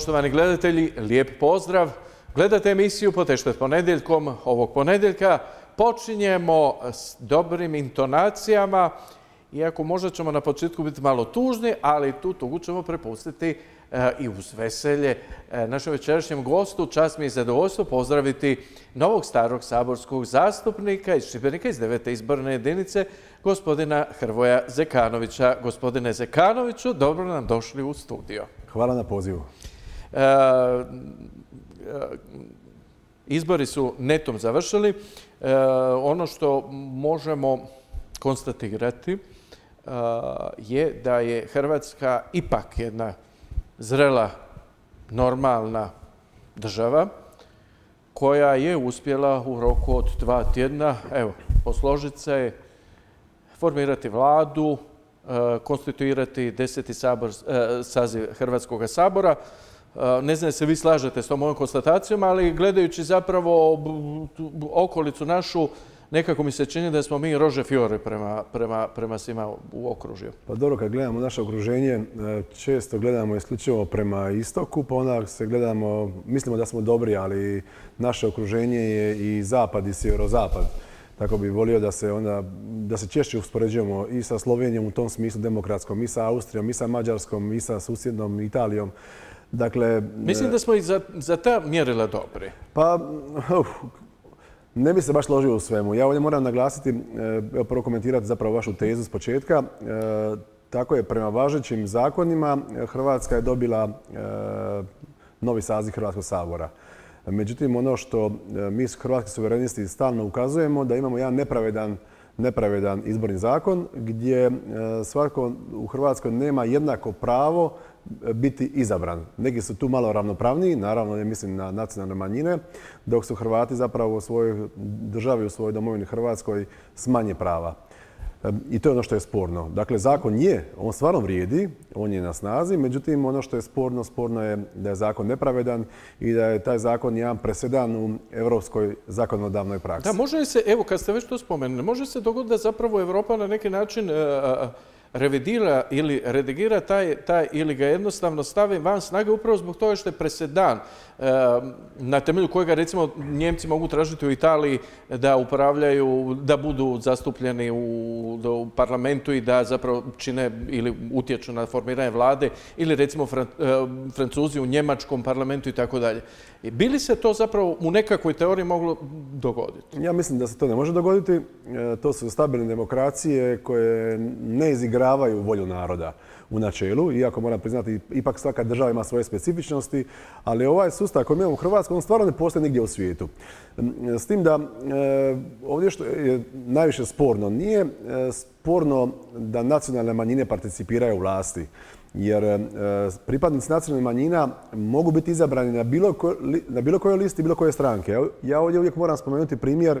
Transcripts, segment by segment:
Poštovani gledatelji, lijep pozdrav. Gledate emisiju Poteštet ponedjeljkom. Ovog ponedjeljka počinjemo s dobrim intonacijama, iako možda ćemo na početku biti malo tužni, ali tu tugu ćemo prepustiti e, i uz veselje e, našem večerašnjem gostu. Čast mi je zadovoljstvo pozdraviti novog starog saborskog zastupnika iz Šibenika iz devete izborne jedinice, gospodina Hrvoja Zekanovića. Gospodine Zekanoviću, dobro nam došli u studio. Hvala na pozivu. E, izbori su netom završili. Ono što možemo konstatirati je da je Hrvatska ipak jedna zrela, normalna država koja je uspjela u roku od dva tjedna, evo, posložiti se, formirati vladu, e, konstituirati deseti e, saziv Hrvatskog sabora. Ne znam se vi slažete s tom mojom konstatacijom, ali gledajući zapravo okolicu našu, nekako mi se čini da smo mi rože fiore prema, prema, prema svima u okružju. Pa dobro, kad gledamo naše okruženje, e, često gledamo isključivo prema istoku, pa onda se gledamo, mislimo da smo dobri, ali naše okruženje je i zapad i sjeverozapad. Tako bi volio da se onda, da se češće uspoređujemo i sa Slovenijom u tom smislu demokratskom, i sa Austrijom, i sa Mađarskom, i sa susjednom Italijom. Dakle, Mislim da smo i za, za ta mjerila dobri. Pa, ne bi se baš složio u svemu. Ja ovdje moram naglasiti, e, prvo komentirati zapravo vašu tezu s početka. E, tako je, prema važećim zakonima Hrvatska je dobila e, novi saziv Hrvatskog sabora. Međutim, ono što mi hrvatski suverenisti stalno ukazujemo, da imamo jedan nepravedan nepravedan izborni zakon gdje svatko u Hrvatskoj nema jednako pravo biti izabran. Neki su tu malo ravnopravniji, naravno ne mislim na nacionalne manjine, dok su Hrvati zapravo u svojoj državi, u svojoj domovini Hrvatskoj s manje prava. I to je ono što je sporno. Dakle, zakon je, on stvarno vrijedi, on je na snazi, međutim ono što je sporno, sporno je da je zakon nepravedan i da je taj zakon jedan presedan u europskoj zakonodavnoj praksi. Da, može se, evo kad ste već to spomenuli, može se dogoditi da zapravo Europa na neki način e, revidira ili redigira taj, taj ili ga jednostavno stavi van snage upravo zbog toga što je presedan na temelju kojega recimo Njemci mogu tražiti u Italiji da upravljaju, da budu zastupljeni u, parlamentu i da zapravo čine ili utječu na formiranje vlade ili recimo Francuzi u njemačkom parlamentu i tako dalje. Bili se to zapravo u nekakvoj teoriji moglo dogoditi? Ja mislim da se to ne može dogoditi. E, to su stabilne demokracije koje ne izigravaju volju naroda u načelu, iako moram priznati, ipak svaka država ima svoje specifičnosti, ali ovaj sustav koji imamo u Hrvatskoj, on stvarno ne postoji nigdje u svijetu. S tim da e, ovdje što je najviše sporno, nije e, sporno da nacionalne manjine participiraju u vlasti, jer e, pripadnici nacionalnih manjina mogu biti izabrani na bilo, na bilo kojoj listi, bilo koje stranke. Ja ovdje uvijek moram spomenuti primjer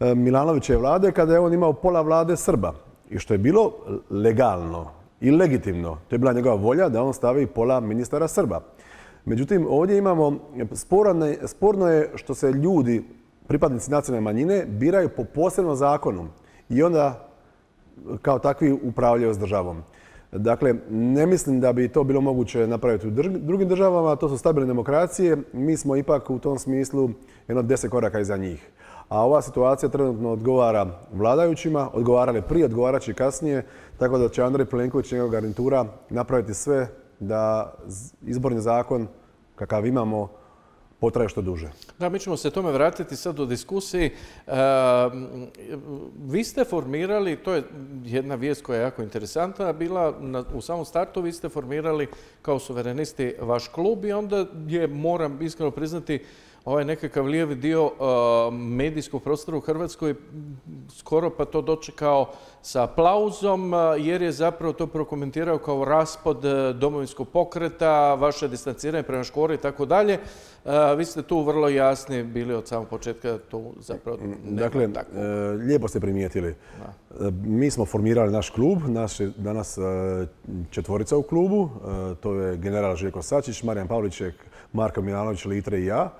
Milanovićeve vlade kada je on imao pola vlade Srba i što je bilo legalno i legitimno. To je bila njegova volja da on stavi pola ministara Srba. Međutim, ovdje imamo, sporno je što se ljudi, pripadnici nacionalne manjine, biraju po posebnom zakonu i onda kao takvi upravljaju s državom. Dakle, ne mislim da bi to bilo moguće napraviti u drugim državama, to su stabilne demokracije, mi smo ipak u tom smislu jedno deset koraka iza njih. A ova situacija trenutno odgovara vladajućima, odgovarali prije, odgovarat će kasnije, tako da će Andrej Plenković i njegova garnitura napraviti sve da izborni zakon kakav imamo potraje što duže. Da, mi ćemo se tome vratiti sad u diskusiji. E, vi ste formirali, to je jedna vijest koja je jako interesantna, bila u samom startu vi ste formirali kao suverenisti vaš klub i onda je, moram iskreno priznati, ovaj nekakav lijevi dio medijskog prostora u Hrvatskoj skoro pa to dočekao sa aplauzom jer je zapravo to prokomentirao kao raspod e, domovinskog pokreta, vaše distanciranje prema škori i tako dalje. Vi ste tu vrlo jasni bili od samog početka, to zapravo ne Dakle, tako. E, lijepo ste primijetili. E, mi smo formirali naš klub, naš je danas četvorica u klubu, to je general Željko Sačić, Marijan Pavliček, Marko Milanović, Litre i ja.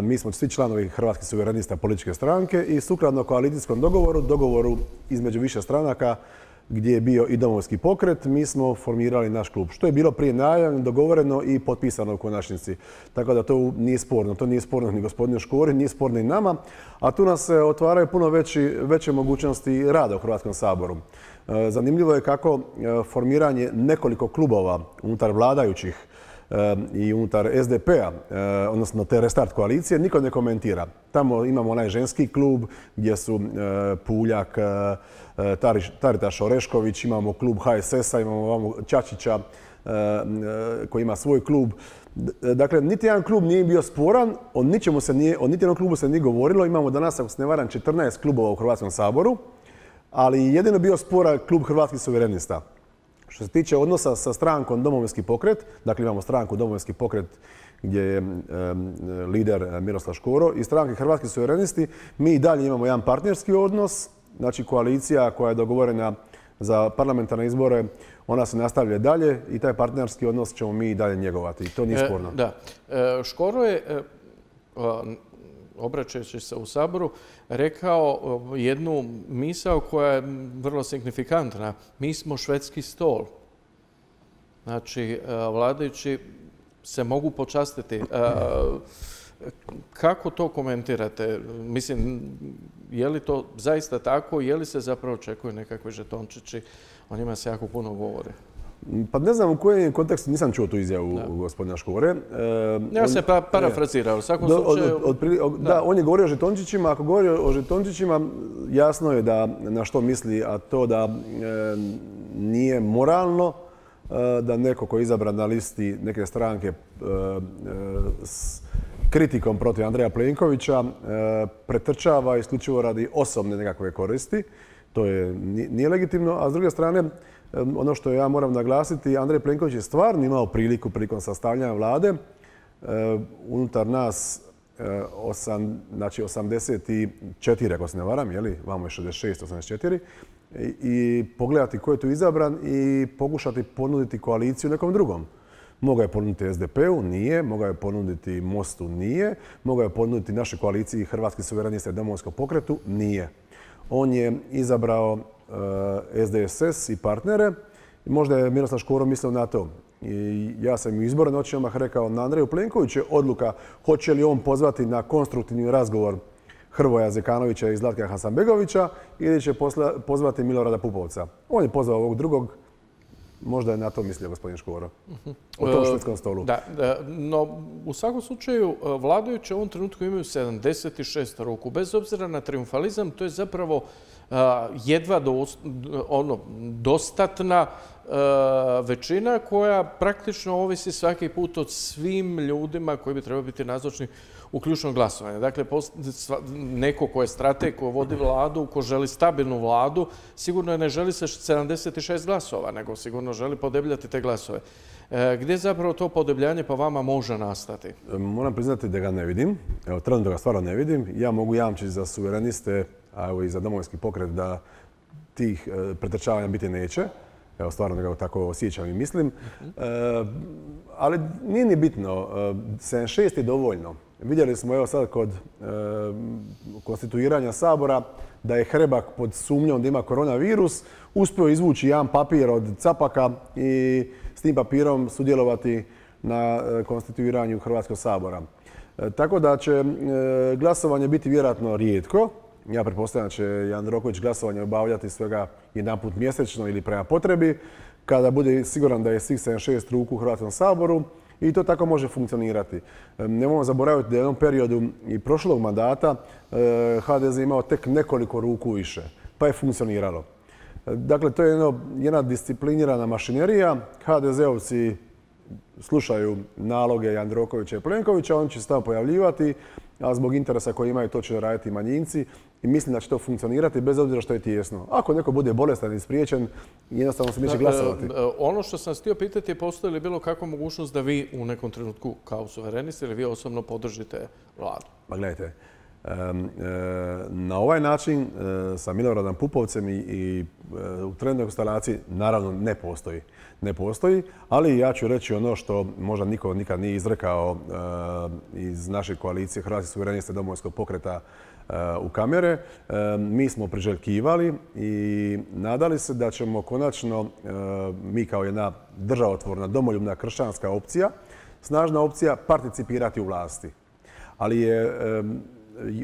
Mi smo svi članovi Hrvatskih suverenista političke stranke i sukladno koalicijskom dogovoru, dogovoru između više stranaka, gdje je bio i domovinski pokret, mi smo formirali naš klub. Što je bilo prije najavljeno, dogovoreno i potpisano u konačnici. Tako da to nije sporno. To nije sporno ni gospodinu Škori, nije sporno i nama. A tu nas se otvaraju puno veće mogućnosti rada u Hrvatskom saboru. E, zanimljivo je kako e, formiranje nekoliko klubova unutar vladajućih e, i unutar SDP-a, odnosno te restart koalicije, niko ne komentira. Tamo imamo onaj ženski klub gdje su Puljak, Taritaš Orešković, imamo klub HSS-a, imamo Čačića koji ima svoj klub. Dakle, niti jedan klub nije bio sporan, o ničemu se nije, o niti jednom klubu se nije govorilo. Imamo danas, ako se ne varam, 14 klubova u Hrvatskom saboru ali jedino bio spora klub Hrvatskih suverenista. Što se tiče odnosa sa strankom Domovinski pokret, dakle imamo stranku Domovinski pokret gdje je lider Miroslav Škoro i stranke Hrvatski suverenisti, mi i dalje imamo jedan partnerski odnos, znači koalicija koja je dogovorena za parlamentarne izbore, ona se nastavlja dalje i taj partnerski odnos ćemo mi i dalje njegovati. I to nije e, sporno. da. E, Škoro je e, obraćajući se u Saboru, rekao jednu misao koja je vrlo signifikantna. Mi smo švedski stol. Znači, e, vladajući se mogu počastiti. E, kako to komentirate? Mislim, je li to zaista tako? Je li se zapravo očekuju nekakve žetončići? O njima se jako puno govore. Pa ne znam u kojem kontekstu, nisam čuo tu izjavu gospodina Škore. E, ja se pa parafrazirao, u svakom slučaju... da. on je govorio o žetončićima. Ako govori o žetončićima, jasno je da na što misli, a to da e, nije moralno e, da neko ko je izabran na listi neke stranke s kritikom protiv Andreja Plenkovića pretrčava isključivo radi osobne nekakve koristi. To je, nije legitimno, a s druge strane, ono što ja moram naglasiti, Andrej Plenković je stvarno imao priliku prilikom sastavljanja vlade. Unutar nas osam, znači 84, ako se ne varam, jeli, vamo je 66, 84, i, pogledati ko je tu izabran i pokušati ponuditi koaliciju nekom drugom. Mogao je ponuditi SDP-u, nije. Mogao je ponuditi Mostu, nije. Mogao je ponuditi našoj koaliciji Hrvatski suverenista i pokretu, nije. On je izabrao Eh, SDSS i partnere. Možda je Miroslav Škoro mislio na to. I ja sam u izboru noći odmah rekao na Andreju Plenkoviću je odluka hoće li on pozvati na konstruktivni razgovor Hrvoja Zekanovića i Zlatka Hasanbegovića ili će pozvati Milorada Pupovca. On je pozvao ovog drugog, možda je na to mislio gospodin Škoro. U tom švedskom stolu. Da, no u svakom slučaju eh, vladajući u ovom trenutku imaju 76 ruku. Bez obzira na triumfalizam, to je zapravo jedva ono, dostatna većina koja praktično ovisi svaki put od svim ljudima koji bi trebali biti nazočni u ključnom glasovanju. Dakle, neko ko je strateg, ko vodi vladu, ko želi stabilnu vladu, sigurno ne želi se 76 glasova, nego sigurno želi podebljati te glasove. E, gdje zapravo to podebljanje po vama može nastati? Moram priznati da ga ne vidim. Evo, trenutno ga stvarno ne vidim. Ja mogu jamčiti za suvereniste a evo i za domovinski pokret da tih e, pretrčavanja biti neće. Evo, stvarno ga tako osjećam i mislim. E, ali nije ni bitno. 76 e, je dovoljno. Vidjeli smo evo sad kod konstituiranja Sabora da je Hrebak pod sumnjom da ima koronavirus uspio izvući jedan papir od capaka i s tim papirom sudjelovati na konstituiranju Hrvatskog sabora. Tako da će glasovanje biti vjerojatno rijetko, ja pretpostavljam da će Jan Roković glasovanje obavljati svega jedan put mjesečno ili prema potrebi, kada bude siguran da je svih 76 ruku u Hrvatskom saboru i to tako može funkcionirati. Nemojmo zaboraviti da je u jednom periodu i prošlog mandata e, HDZ imao tek nekoliko ruku više, pa je funkcioniralo. Dakle, to je jedna disciplinirana mašinerija. HDZ-ovci slušaju naloge Jandrokovića i Plenkovića, on će se tamo pojavljivati, a zbog interesa koji imaju to će raditi manjinci i mislim da će to funkcionirati bez obzira što je tijesno. Ako neko bude bolestan i spriječen, jednostavno se neće glasovati. E, ono što sam htio pitati je postoji li bilo kakva mogućnost da vi u nekom trenutku kao suverenisti ili vi osobno podržite vladu? Pa gledajte, e, na ovaj način e, sa Miloradom Pupovcem i u trendnoj instalaciji naravno ne postoji. Ne postoji, ali ja ću reći ono što možda niko nikad nije izrekao iz naše koalicije Hrvatske suvereniste domovinskog pokreta u kamere. Mi smo priželjkivali i nadali se da ćemo konačno, mi kao jedna državotvorna, domoljubna kršćanska opcija, snažna opcija, participirati u vlasti. Ali je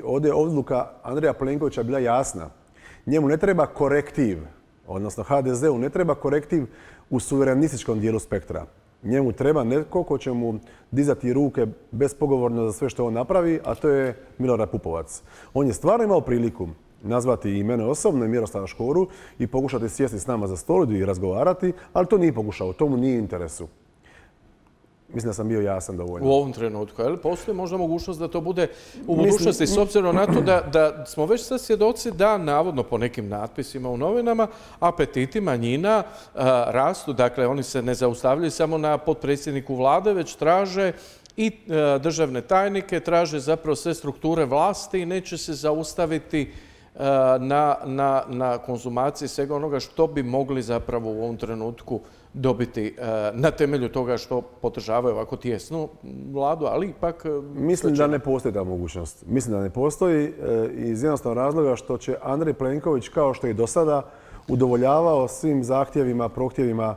ovdje odluka Andreja Plenkovića bila jasna. Njemu ne treba korektiv, odnosno HDZ-u ne treba korektiv u suverenističkom dijelu spektra. Njemu treba netko ko će mu dizati ruke bespogovorno za sve što on napravi, a to je Milorad Pupovac. On je stvarno imao priliku nazvati i mene osobno i Miroslava Škoru i pokušati sjesti s nama za stol i razgovarati, ali to nije pokušao, to mu nije interesu. Mislim da sam bio jasan dovoljno. U ovom trenutku, ali postoji možda mogućnost da to bude u budućnosti, s obzirom na to da, da smo već sad svjedoci da, navodno po nekim natpisima u novinama, apetiti manjina rastu. Dakle, oni se ne zaustavljaju samo na potpredsjedniku vlade, već traže i državne tajnike, traže zapravo sve strukture vlasti i neće se zaustaviti na, na, na konzumaciji svega onoga što bi mogli zapravo u ovom trenutku dobiti e, na temelju toga što podržavaju ovako tjesnu vladu, ali ipak... E, Mislim da ne postoji ta mogućnost. Mislim da ne postoji e, iz jednostavnog razloga što će Andrej Plenković, kao što je i do sada, udovoljavao svim zahtjevima, prohtjevima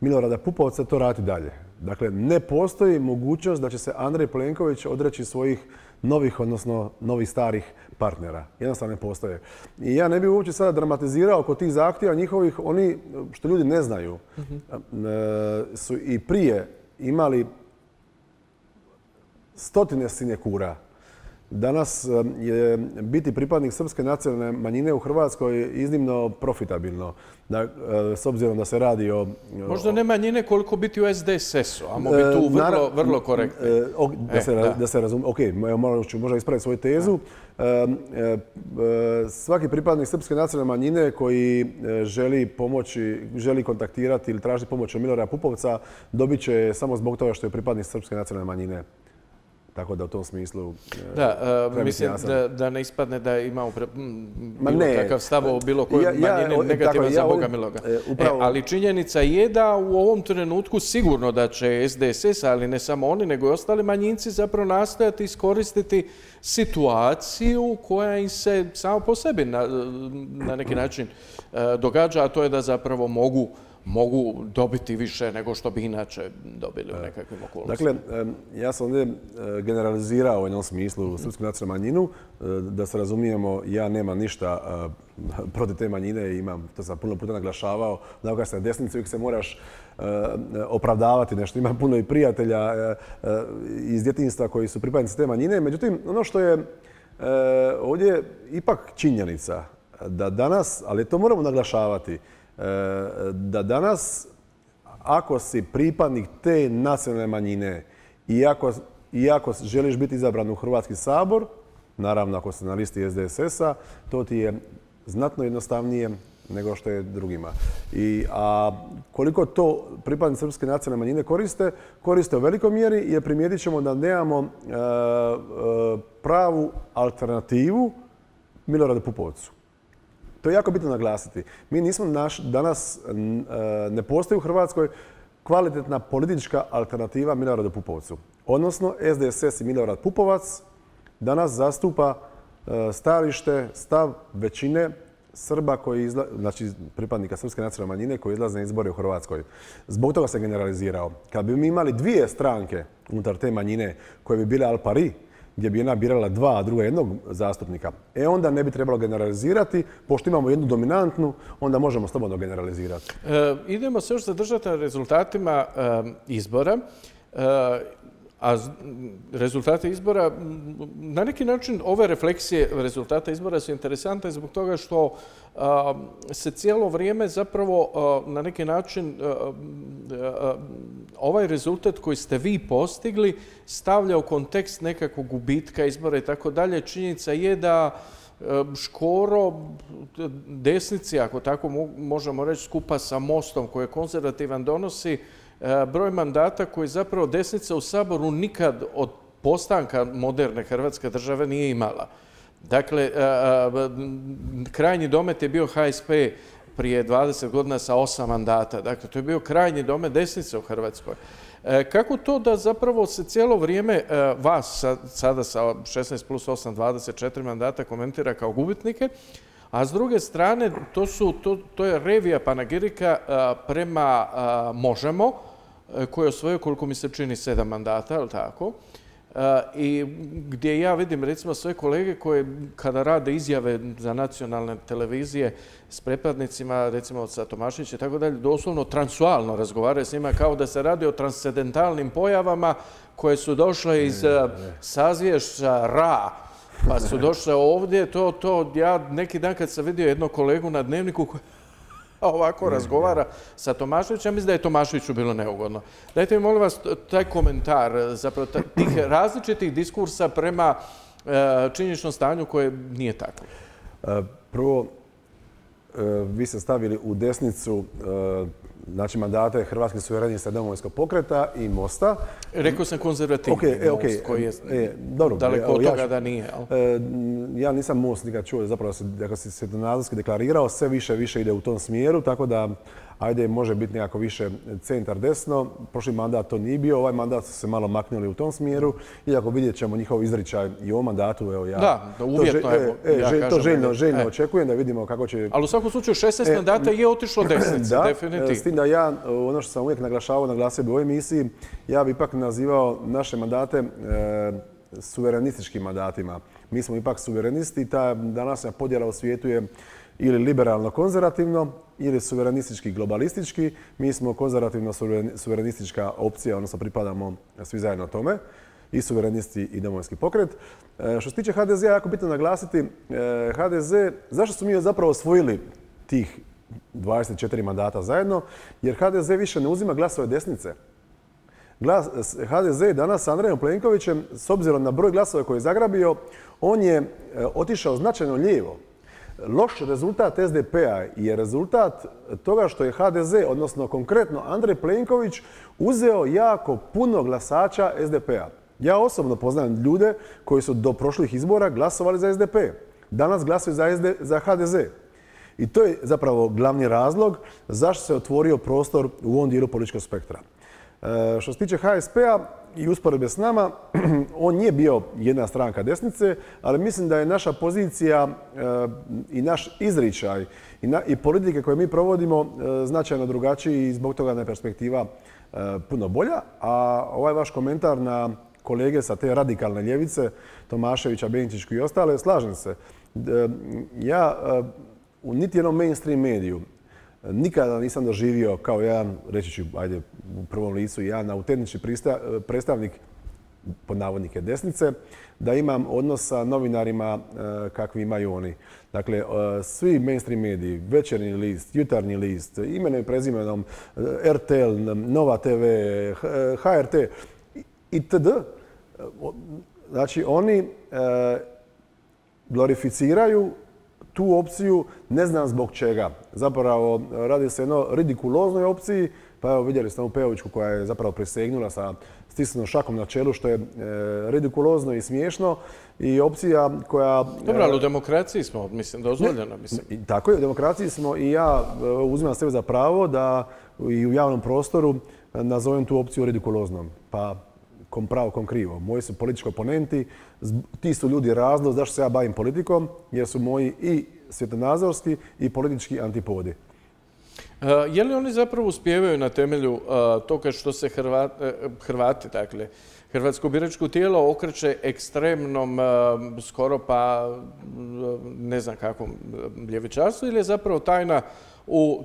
Milorada Pupovca, to raditi dalje. Dakle, ne postoji mogućnost da će se Andrej Plenković odreći svojih novih, odnosno novih starih partnera. Jednostavno ne postoje. I ja ne bih uopće sada dramatizirao oko tih zahtjeva njihovih, oni, što ljudi ne znaju, mhm. su i prije imali stotine sinekura Danas je biti pripadnik srpske nacionalne manjine u Hrvatskoj iznimno profitabilno. E, s obzirom da se radi o... Možda ne manjine koliko biti u SDSS-u, a mogu tu vrlo, vrlo korektni. E, da, se, da. se ok, moram ću možda ispraviti svoju tezu. E, svaki pripadnik srpske nacionalne manjine koji želi pomoći, želi kontaktirati ili tražiti pomoć od Milorada Pupovca, dobit će samo zbog toga što je pripadnik srpske nacionalne manjine. Tako da u tom smislu... E, da, uh, mislim da, da, ne ispadne da imamo pre, bilo ne, kakav stav o bilo kojoj ja, manjine negativan za Boga miloga. E, upravo... e, ali činjenica je da u ovom trenutku sigurno da će SDSS, ali ne samo oni, nego i ostali manjinci zapravo nastojati iskoristiti situaciju koja im se samo po sebi na, na neki način događa, a to je da zapravo mogu mogu dobiti više nego što bi inače dobili u e, nekakvim okolnostima. Dakle, ja sam ovdje e, generalizirao u jednom smislu srpsku nacionalnu manjinu. E, da se razumijemo, ja nemam ništa protiv te manjine, imam, to sam puno puta naglašavao, da kada se na desnici uvijek se moraš opravdavati nešto. Imam puno i prijatelja iz djetinjstva koji su pripadnici te manjine. Međutim, ono što je ovdje ipak činjenica da danas, ali to moramo naglašavati, da danas ako si pripadnik te nacionalne manjine i ako, želiš biti izabran u Hrvatski sabor, naravno ako si na listi SDSS-a, to ti je znatno jednostavnije nego što je drugima. I, a koliko to pripadnici srpske nacionalne manjine koriste, koriste u velikoj mjeri jer primijetit ćemo da nemamo e, e, pravu alternativu Miloradu Pupovcu. To je jako bitno naglasiti. Mi nismo naš, danas, e, ne postoji u Hrvatskoj kvalitetna politička alternativa Miloradu Pupovcu. Odnosno, SDSS i Milorad Pupovac danas zastupa e, starište, stav većine Srba koji znači pripadnika Srpske nacionalne manjine koji izlaze na izbore u Hrvatskoj. Zbog toga se generalizirao. Kad bi mi imali dvije stranke unutar te manjine koje bi bile al pari, gdje bi jedna birala dva, a druga jednog zastupnika, e onda ne bi trebalo generalizirati. Pošto imamo jednu dominantnu, onda možemo slobodno generalizirati. E, idemo se još zadržati na rezultatima e, izbora. E, a rezultate izbora, na neki način ove refleksije rezultata izbora su interesantne zbog toga što se cijelo vrijeme zapravo na neki način ovaj rezultat koji ste vi postigli stavlja u kontekst nekakvog gubitka izbora i tako dalje. Činjenica je da Škoro, desnici, ako tako možemo reći, skupa sa Mostom koji je konzervativan, donosi broj mandata koji zapravo desnica u Saboru nikad od postanka moderne Hrvatske države nije imala. Dakle, e, e, krajnji domet je bio HSP prije 20 godina sa osam mandata. Dakle, to je bio krajnji domet desnice u Hrvatskoj. E, kako to da zapravo se cijelo vrijeme e, vas sada sa 16 plus 8, 24 mandata komentira kao gubitnike, a s druge strane to, su, to, to je revija panagirika prema Možemo, koji je osvojio koliko mi se čini sedam mandata, ali tako? i gdje ja vidim recimo sve kolege koje kada rade izjave za nacionalne televizije s prepadnicima, recimo od Satomašića i tako dalje, doslovno transualno razgovaraju s njima kao da se radi o transcendentalnim pojavama koje su došle iz sazvješća Ra, pa su došle ovdje, to, to, ja neki dan kad sam vidio jednog kolegu na dnevniku ovako razgovara sa Tomaševićem, mislim da je Tomaševiću bilo neugodno. Dajte mi, molim vas, taj komentar, zapravo tih različitih diskursa prema e, činjeničnom stanju koje nije tako. E, prvo, e, vi ste stavili u desnicu znači mandate Hrvatskih suverenista domovinskog pokreta i Mosta. Rekao sam konzervativni okay, okay. Most koji je e, dobro, daleko od toga da nije. E, ja nisam Most nikad čuo, zapravo se, dakle, se deklarirao, sve više više ide u tom smjeru, tako da ajde može biti nekako više centar desno. Prošli mandat to nije bio, ovaj mandat su se malo maknuli u tom smjeru. Iako vidjet ćemo njihov izričaj i u ovom mandatu, evo ja... Da, uvjetno, to, evo, e, ja to željno, željno e. očekujem da vidimo kako će... Ali u svakom slučaju 16 e, mandata je otišlo desnici, da, definitivno. S tim da ja, ono što sam uvijek naglašavao, naglasio bi u ovoj emisiji, ja bi ipak nazivao naše mandate suverenističkim mandatima. Mi smo ipak suverenisti i ta današnja podjela u svijetu je ili liberalno-konzervativno ili suverenistički globalistički. Mi smo konzervativno suverenistička opcija, odnosno pripadamo svi zajedno tome i suverenisti i domovinski pokret. E, što se tiče HDZ, jako bitno naglasiti, e, HDZ, zašto su mi zapravo osvojili tih 24 mandata zajedno? Jer HDZ više ne uzima glasove desnice. HDZ je danas s Andrejom Plenkovićem, s obzirom na broj glasova koje je zagrabio, on je e, otišao značajno lijevo loš rezultat SDP-a je rezultat toga što je HDZ, odnosno konkretno Andrej Plenković, uzeo jako puno glasača SDP-a. Ja osobno poznajem ljude koji su do prošlih izbora glasovali za SDP. Danas glasuju za, za HDZ. I to je zapravo glavni razlog zašto se otvorio prostor u ovom dijelu političkog spektra. E, što se tiče HSP-a i usporedbe s nama, on nije bio jedna stranka desnice, ali mislim da je naša pozicija e, i naš izričaj i, politike koje mi provodimo e, značajno drugačiji i zbog toga je perspektiva puno bolja. A ovaj vaš komentar na kolege sa te radikalne ljevice, Tomaševića, Benčićku i ostale, slažem se. Ja u niti jednom mainstream mediju Nikada nisam doživio kao jedan, reći ću, ajde, u prvom licu, jedan autentični predstavnik pod navodnike desnice, da imam odnos sa novinarima e, kakvi imaju oni. Dakle, e, svi mainstream mediji, večerni list, jutarnji list, imenom i prezimenom, e, RTL, Nova TV, HRT itd. Znači, oni glorificiraju tu opciju, ne znam zbog čega. Zapravo radi se o jednoj ridikuloznoj opciji, pa evo vidjeli ste ovu Pejovićku koja je zapravo prisegnula sa stisnutom šakom na čelu, što je e, ridikulozno i smiješno i opcija koja... Dobro, ali u demokraciji smo, mislim, dozvoljeno. Mislim. tako je, u demokraciji smo i ja e, uzimam sebe za pravo da i u javnom prostoru nazovem tu opciju ridikuloznom. Pa kom pravo, kom krivo. Moji su politički oponenti, ti su ljudi razlog zašto se ja bavim politikom, jer su moji i svjetonazorski i politički antipodi. E, je li oni zapravo uspijevaju na temelju e, toga što se e, Hrvati, dakle, Hrvatsko biračko tijelo okreće ekstremnom, skoro pa ne znam kakvom ljevičarstvu ili je zapravo tajna u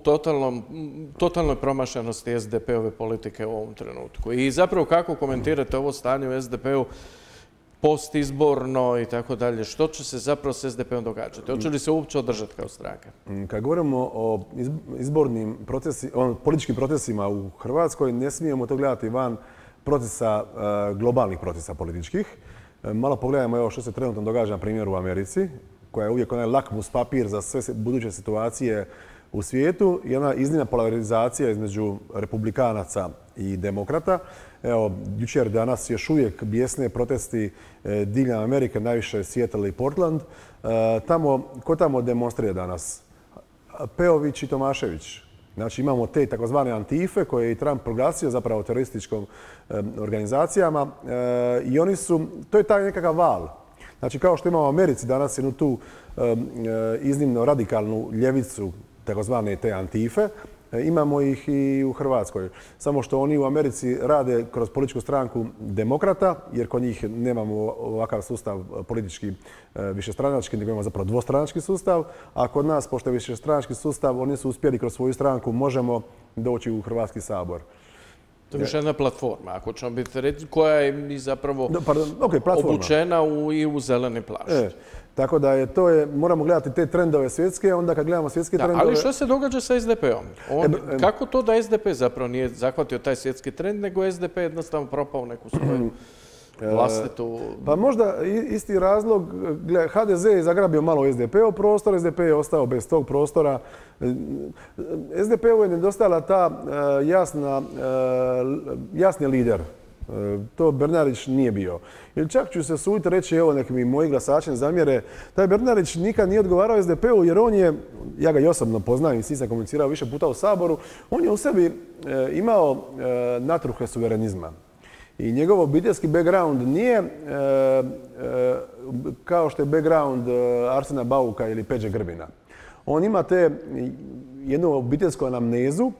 totalnoj promašenosti SDP-ove politike u ovom trenutku. I zapravo kako komentirate ovo stanje u SDP-u postizborno i tako dalje. Što će se zapravo s SDP-om događati? Hoće li se uopće održati kao stranka? Mm, kad govorimo o izbornim procesima, političkim procesima u Hrvatskoj, ne smijemo to gledati van procesa, e, globalnih procesa političkih. E, malo pogledajmo evo što se trenutno događa na primjer u Americi, koja je uvijek onaj lakmus papir za sve buduće situacije u svijetu i ona iznimna polarizacija između republikanaca i demokrata. Evo, jučer danas još uvijek bijesne protesti e, Amerike, najviše Seattle i Portland. E, tamo, ko tamo demonstrira danas? Peović i Tomašević. Znači imamo te takozvane antife koje je Trump proglasio zapravo terorističkom organizacijama i oni su, to je taj nekakav val. Znači kao što imamo u Americi danas jednu tu iznimno radikalnu ljevicu, takozvane te antife, E, imamo ih i u Hrvatskoj. Samo što oni u Americi rade kroz političku stranku demokrata, jer kod njih nemamo ovakav sustav politički e, višestranački, nego imamo zapravo dvostranački sustav. A kod nas, pošto je višestranački sustav, oni su uspjeli kroz svoju stranku, možemo doći u Hrvatski sabor. To je još jedna platforma, ako ćemo biti reći, koja je zapravo obučena u, i u zeleni plašt. E, tako da je to je, moramo gledati te trendove svjetske, onda kad gledamo svjetske trendove... Ali što se događa sa SDP-om? E, kako to da SDP zapravo nije zahvatio taj svjetski trend, nego SDP jednostavno propao neku svoju mm. vlastitu... Pa možda isti razlog, HDZ je zagrabio malo SDP-ov prostor, SDP je ostao bez tog prostora. SDP-u je nedostala ta e, jasna, e, jasni lider. To Bernardić nije bio. Ili čak ću se suditi reći, evo nek mi moji glasači zamjere, taj Bernardić nikad nije odgovarao SDP-u jer on je, ja ga i osobno poznajem i svi sam komunicirao više puta u Saboru, on je u sebi e, imao e, natruhe suverenizma. I njegov obiteljski background nije e, kao što je background Arsena Bauka ili Peđe Grbina. On ima te jednu obiteljsku anamnezu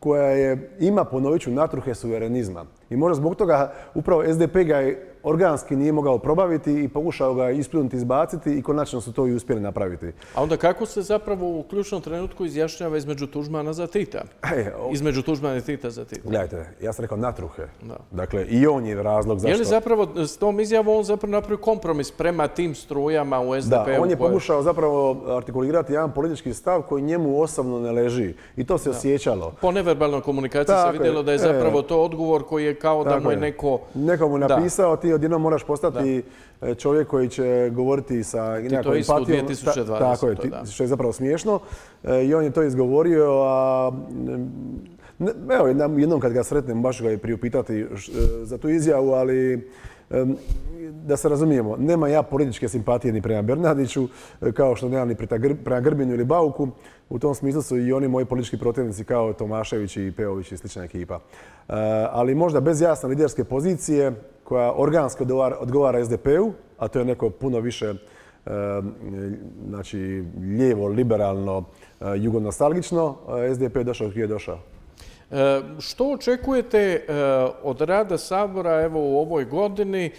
koja je, ima, ponovit ću, natruhe suverenizma. I možda zbog toga upravo SDP ga je organski nije mogao probaviti i pokušao ga ispljunuti, izbaciti i konačno su to i uspjeli napraviti. A onda kako se zapravo u ključnom trenutku izjašnjava između Tužmana za Tita? E, između Tužmana i Tita za Tita. Gledajte, ja sam rekao natruhe. Dakle, i on je razlog zašto... Je li zapravo s tom izjavom on zapravo napravio kompromis prema tim strujama u SDP-u? Da, on je pokušao zapravo artikulirati jedan politički stav koji njemu osobno ne leži. I to se osjećalo. Po neverbalnoj komunikaciji se vidjelo da je zapravo e. to odgovor koji je kao da mu je neko... Neko mu napisao, ti odjednom moraš postati e, čovjek koji će govoriti sa nekakvom empatijom. Ti to isto u 2020. tako je, što je zapravo smiješno. E, I on je to izgovorio, a evo, jednom kad ga sretnem, baš ga je priupitati e, za tu izjavu, ali da se razumijemo, nema ja političke simpatije ni prema Bernardiću, kao što nemam ni prema Grbinu ili Bauku. U tom smislu su i oni moji politički protivnici kao Tomašević i Peović i slična ekipa. Ali možda bez jasne liderske pozicije, koja organski odgovara SDP-u, a to je neko puno više znači, lijevo, liberalno, jugonostalgično, SDP je došao gdje je došao. E, što očekujete e, od rada Sabora evo u ovoj godini? E,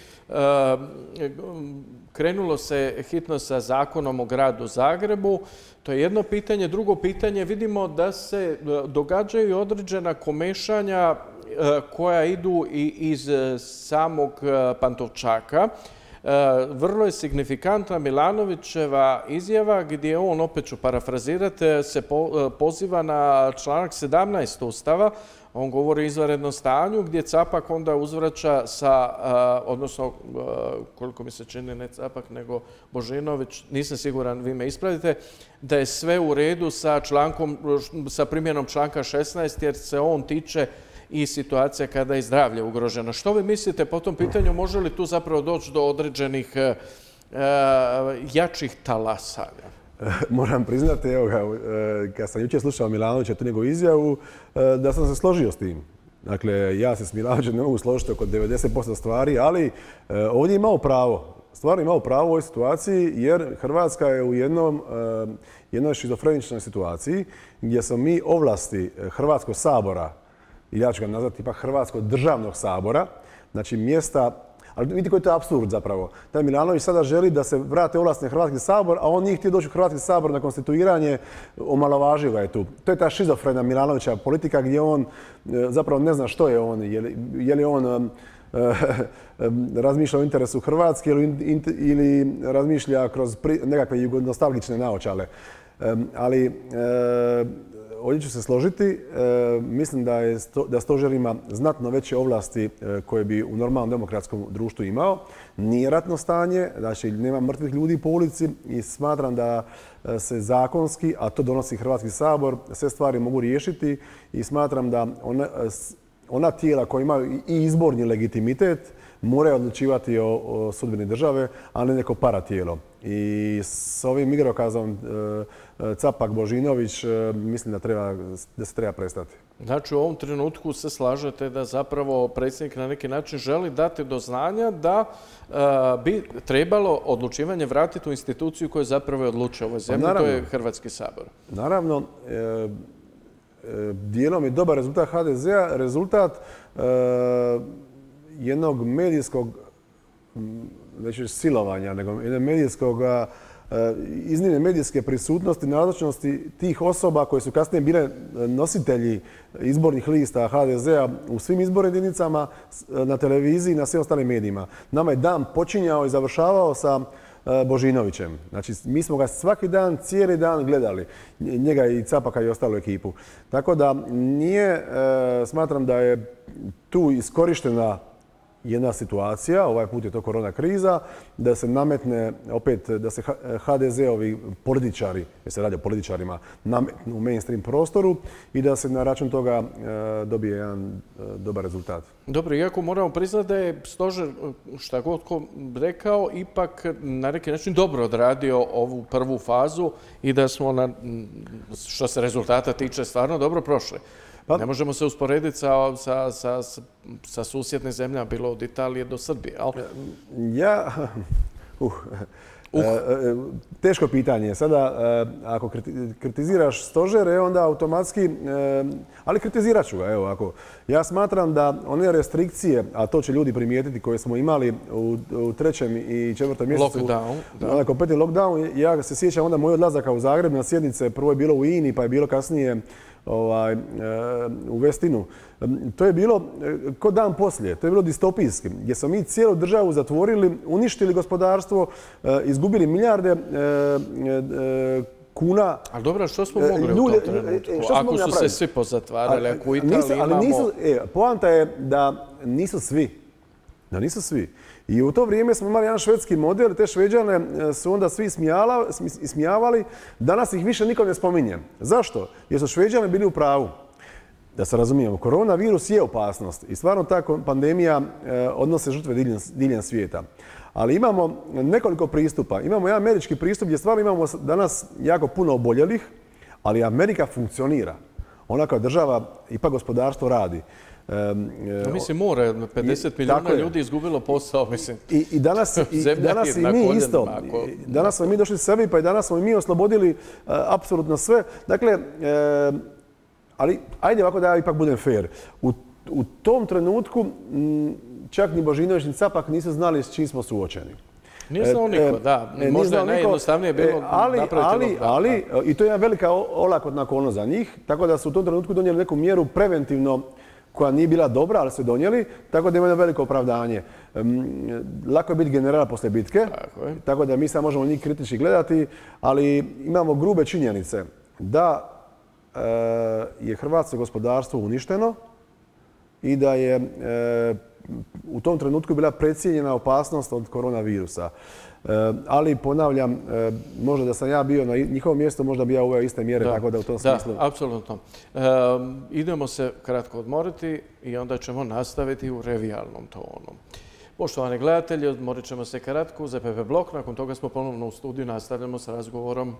krenulo se hitno sa zakonom o gradu Zagrebu. To je jedno pitanje. Drugo pitanje, vidimo da se događaju određena komešanja E, koja idu i iz e, samog e, Pantovčaka. Vrlo je signifikantna Milanovićeva izjava gdje on, opet ću parafrazirati, se poziva na članak 17 Ustava. On govori o izvanrednom stanju gdje Capak onda uzvraća sa, odnosno koliko mi se čini ne Capak nego Božinović, nisam siguran, vi me ispravite, da je sve u redu sa člankom, sa primjenom članka 16 jer se on tiče i situacija kada je zdravlje ugroženo. Što vi mislite po tom pitanju, može li tu zapravo doći do određenih e, e, jačih talasanja? Moram priznati, evo ga, e, kad sam jučer slušao Milanovića tu njegovu izjavu, da sam se složio s tim. Dakle, ja se s Milanovićem ne mogu složiti oko 90% stvari, ali ovdje je imao pravo. Stvarno imao pravo u ovoj situaciji jer Hrvatska je u jednom, jednoj šizofreničnoj situaciji gdje smo mi ovlasti Hrvatskog sabora ili ja ću ga nazvati ipak Hrvatskog državnog sabora, znači mjesta ali vidite koji je to apsurd zapravo. Taj Milanović sada želi da se vrate na Hrvatski sabor, a on nije htio doći u Hrvatski sabor na konstituiranje, omalovažio ga je tu. To je ta šizofrena Milanovića politika gdje on e, zapravo ne zna što je on. Je li, on e, razmišlja o interesu Hrvatske ili, razmišlja kroz nekakve jugonostalgične naočale. ali e, ovdje ću se složiti. E, mislim da, je da stožer ima znatno veće ovlasti e, koje bi u normalnom demokratskom društvu imao. Nije ratno stanje, znači nema mrtvih ljudi po ulici i smatram da e, se zakonski, a to donosi Hrvatski sabor, sve stvari mogu riješiti i smatram da ona, ona tijela koja imaju i izborni legitimitet moraju odlučivati o, o sudbini države, a ne neko paratijelo. I s ovim igrokazom Capak Božinović mislim da, treba, da se treba prestati. Znači u ovom trenutku se slažete da zapravo predsjednik na neki način želi dati do znanja da bi trebalo odlučivanje vratiti u instituciju koju zapravo je odlučio ovoj zemlji, to je Hrvatski sabor. Naravno, dijelom je dobar rezultat HDZ-a, rezultat e, jednog medijskog, neću silovanja, nego jednog medijskog e, iznimne medijske prisutnosti, nazočnosti tih osoba koje su kasnije bile nositelji izbornih lista HDZ-a u svim izbornim jedinicama, na televiziji i na svim ostalim medijima. Nama je dan počinjao i završavao sa E, Božinovićem. Znači, mi smo ga svaki dan, cijeli dan gledali. Njega i Capaka i ostalu ekipu. Tako da nije, e, smatram da je tu iskorištena jedna situacija, ovaj put je to korona kriza, da se nametne opet, da se HDZ-ovi političari, jer se radi o političarima, nametnu u mainstream prostoru i da se na račun toga e, dobije jedan e, dobar rezultat. Dobro, iako moramo priznati da je stožer, šta god ko rekao, ipak na neki način dobro odradio ovu prvu fazu i da smo, što se rezultata tiče, stvarno dobro prošli. Pa, ne možemo se usporediti sa, sa, sa, sa susjednim zemljama, bilo od Italije do Srbije. Ali... Ja, uh, uh. teško pitanje. Sada, ako kritiziraš stožere, onda automatski, ali kritizirat ću ga, evo, ako. Ja smatram da one restrikcije, a to će ljudi primijetiti koje smo imali u, u trećem i četvrtom mjesecu. Lockdown, da. Kompletni lockdown, ja se sjećam onda moj odlazaka u Zagreb na sjednice, prvo je bilo u INI, pa je bilo kasnije ovaj, e, u Vestinu. To je bilo e, ko dan poslije, to je bilo distopijski, gdje smo mi cijelu državu zatvorili, uništili gospodarstvo, e, izgubili milijarde kuna. Ali dobro, što smo mogli u tom trenutku? Ako su se svi pozatvarali, ako u Italiji Ali nisu, poanta je da nisu svi. Da nisu svi. I u to vrijeme smo imali jedan švedski model, te šveđane e, su onda svi smijavali, danas ih više niko ne spominje. Zašto? Jer su šveđani bili u pravu. Da se razumijemo, koronavirus je opasnost i stvarno ta pandemija e, odnose žrtve diljem, svijeta. Ali imamo nekoliko pristupa. Imamo jedan američki pristup gdje stvarno imamo danas jako puno oboljelih, ali Amerika funkcionira. Ona kao država, ipak gospodarstvo radi. Um, mislim, mora, 50 milijuna ljudi izgubilo posao, mislim. I, i danas, i, danas i mi isto. Danas smo mi došli sebi, pa i danas smo i mi oslobodili uh, apsolutno sve. Dakle, ali ajde ovako da ja ipak budem fair. U, u tom trenutku m, čak ni Božinović ni Capak nisu znali s čim smo suočeni. Nije znao niko, da. Možda je najjednostavnije bilo ali, ali, ali, i to je jedna velika olakotna okolnost za njih, tako da su u tom trenutku donijeli neku mjeru preventivno koja nije bila dobra, ali su donijeli, tako da imaju veliko opravdanje. Lako je biti general poslije bitke, tako, da mi sad možemo njih kritički gledati, ali imamo grube činjenice da e, je hrvatsko gospodarstvo uništeno i da je e, u tom trenutku bila precijenjena opasnost od koronavirusa. E, ali ponavljam, e, možda da sam ja bio na njihovom mjestu, možda bi ja uveo iste mjere, tako da u tom smislu... Da, apsolutno. E, idemo se kratko odmoriti i onda ćemo nastaviti u revijalnom tonu. Poštovani gledatelji, odmorit ćemo se kratko za PP Blok, nakon toga smo ponovno u studiju, nastavljamo s razgovorom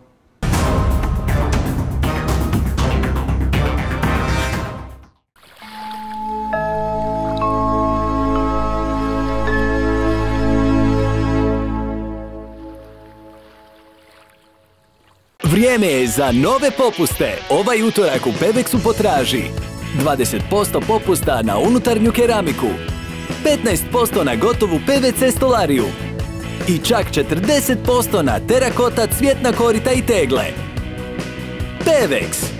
Vrijeme je za nove popuste. Ovaj utorak u Pevexu potraži. 20% popusta na unutarnju keramiku. 15% na gotovu PVC stolariju. I čak 40% na terakota, cvjetna korita i tegle. Pevex.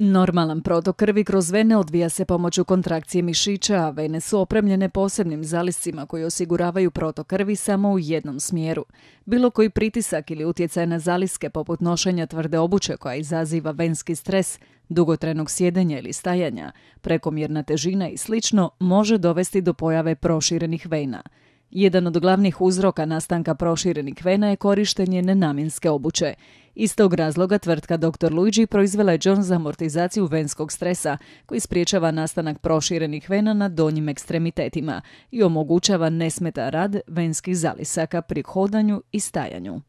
Normalan protok krvi kroz vene odvija se pomoću kontrakcije mišića, a vene su opremljene posebnim zaliscima koji osiguravaju protok krvi samo u jednom smjeru. Bilo koji pritisak ili utjecaj na zaliske poput nošenja tvrde obuće koja izaziva venski stres, dugotrenog sjedenja ili stajanja, prekomjerna težina i slično može dovesti do pojave proširenih vena. Jedan od glavnih uzroka nastanka proširenih vena je korištenje nenamjenske obuće. Iz tog razloga tvrtka Dr. Luigi proizvela je John za amortizaciju venskog stresa, koji spriječava nastanak proširenih vena na donjim ekstremitetima i omogućava nesmeta rad venskih zalisaka pri hodanju i stajanju.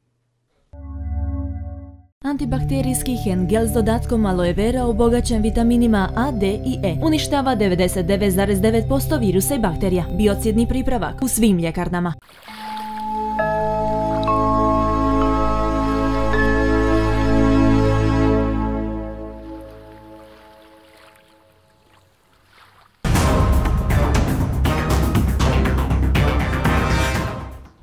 Antibakterijski gel s dodatkom aloe vera obogaćen vitaminima A, D i E. Uništava 99,9% virusa i bakterija. Biocidni pripravak u svim ljekarnama.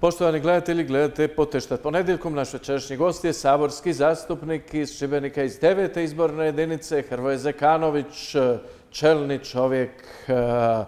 Poštovani gledatelji, gledate Poteštat ponedjeljkom. Naš večerašnji gost je saborski zastupnik iz Šibenika iz devete izborne jedinice, Hrvoje Zekanović, čelni čovjek eh, eh,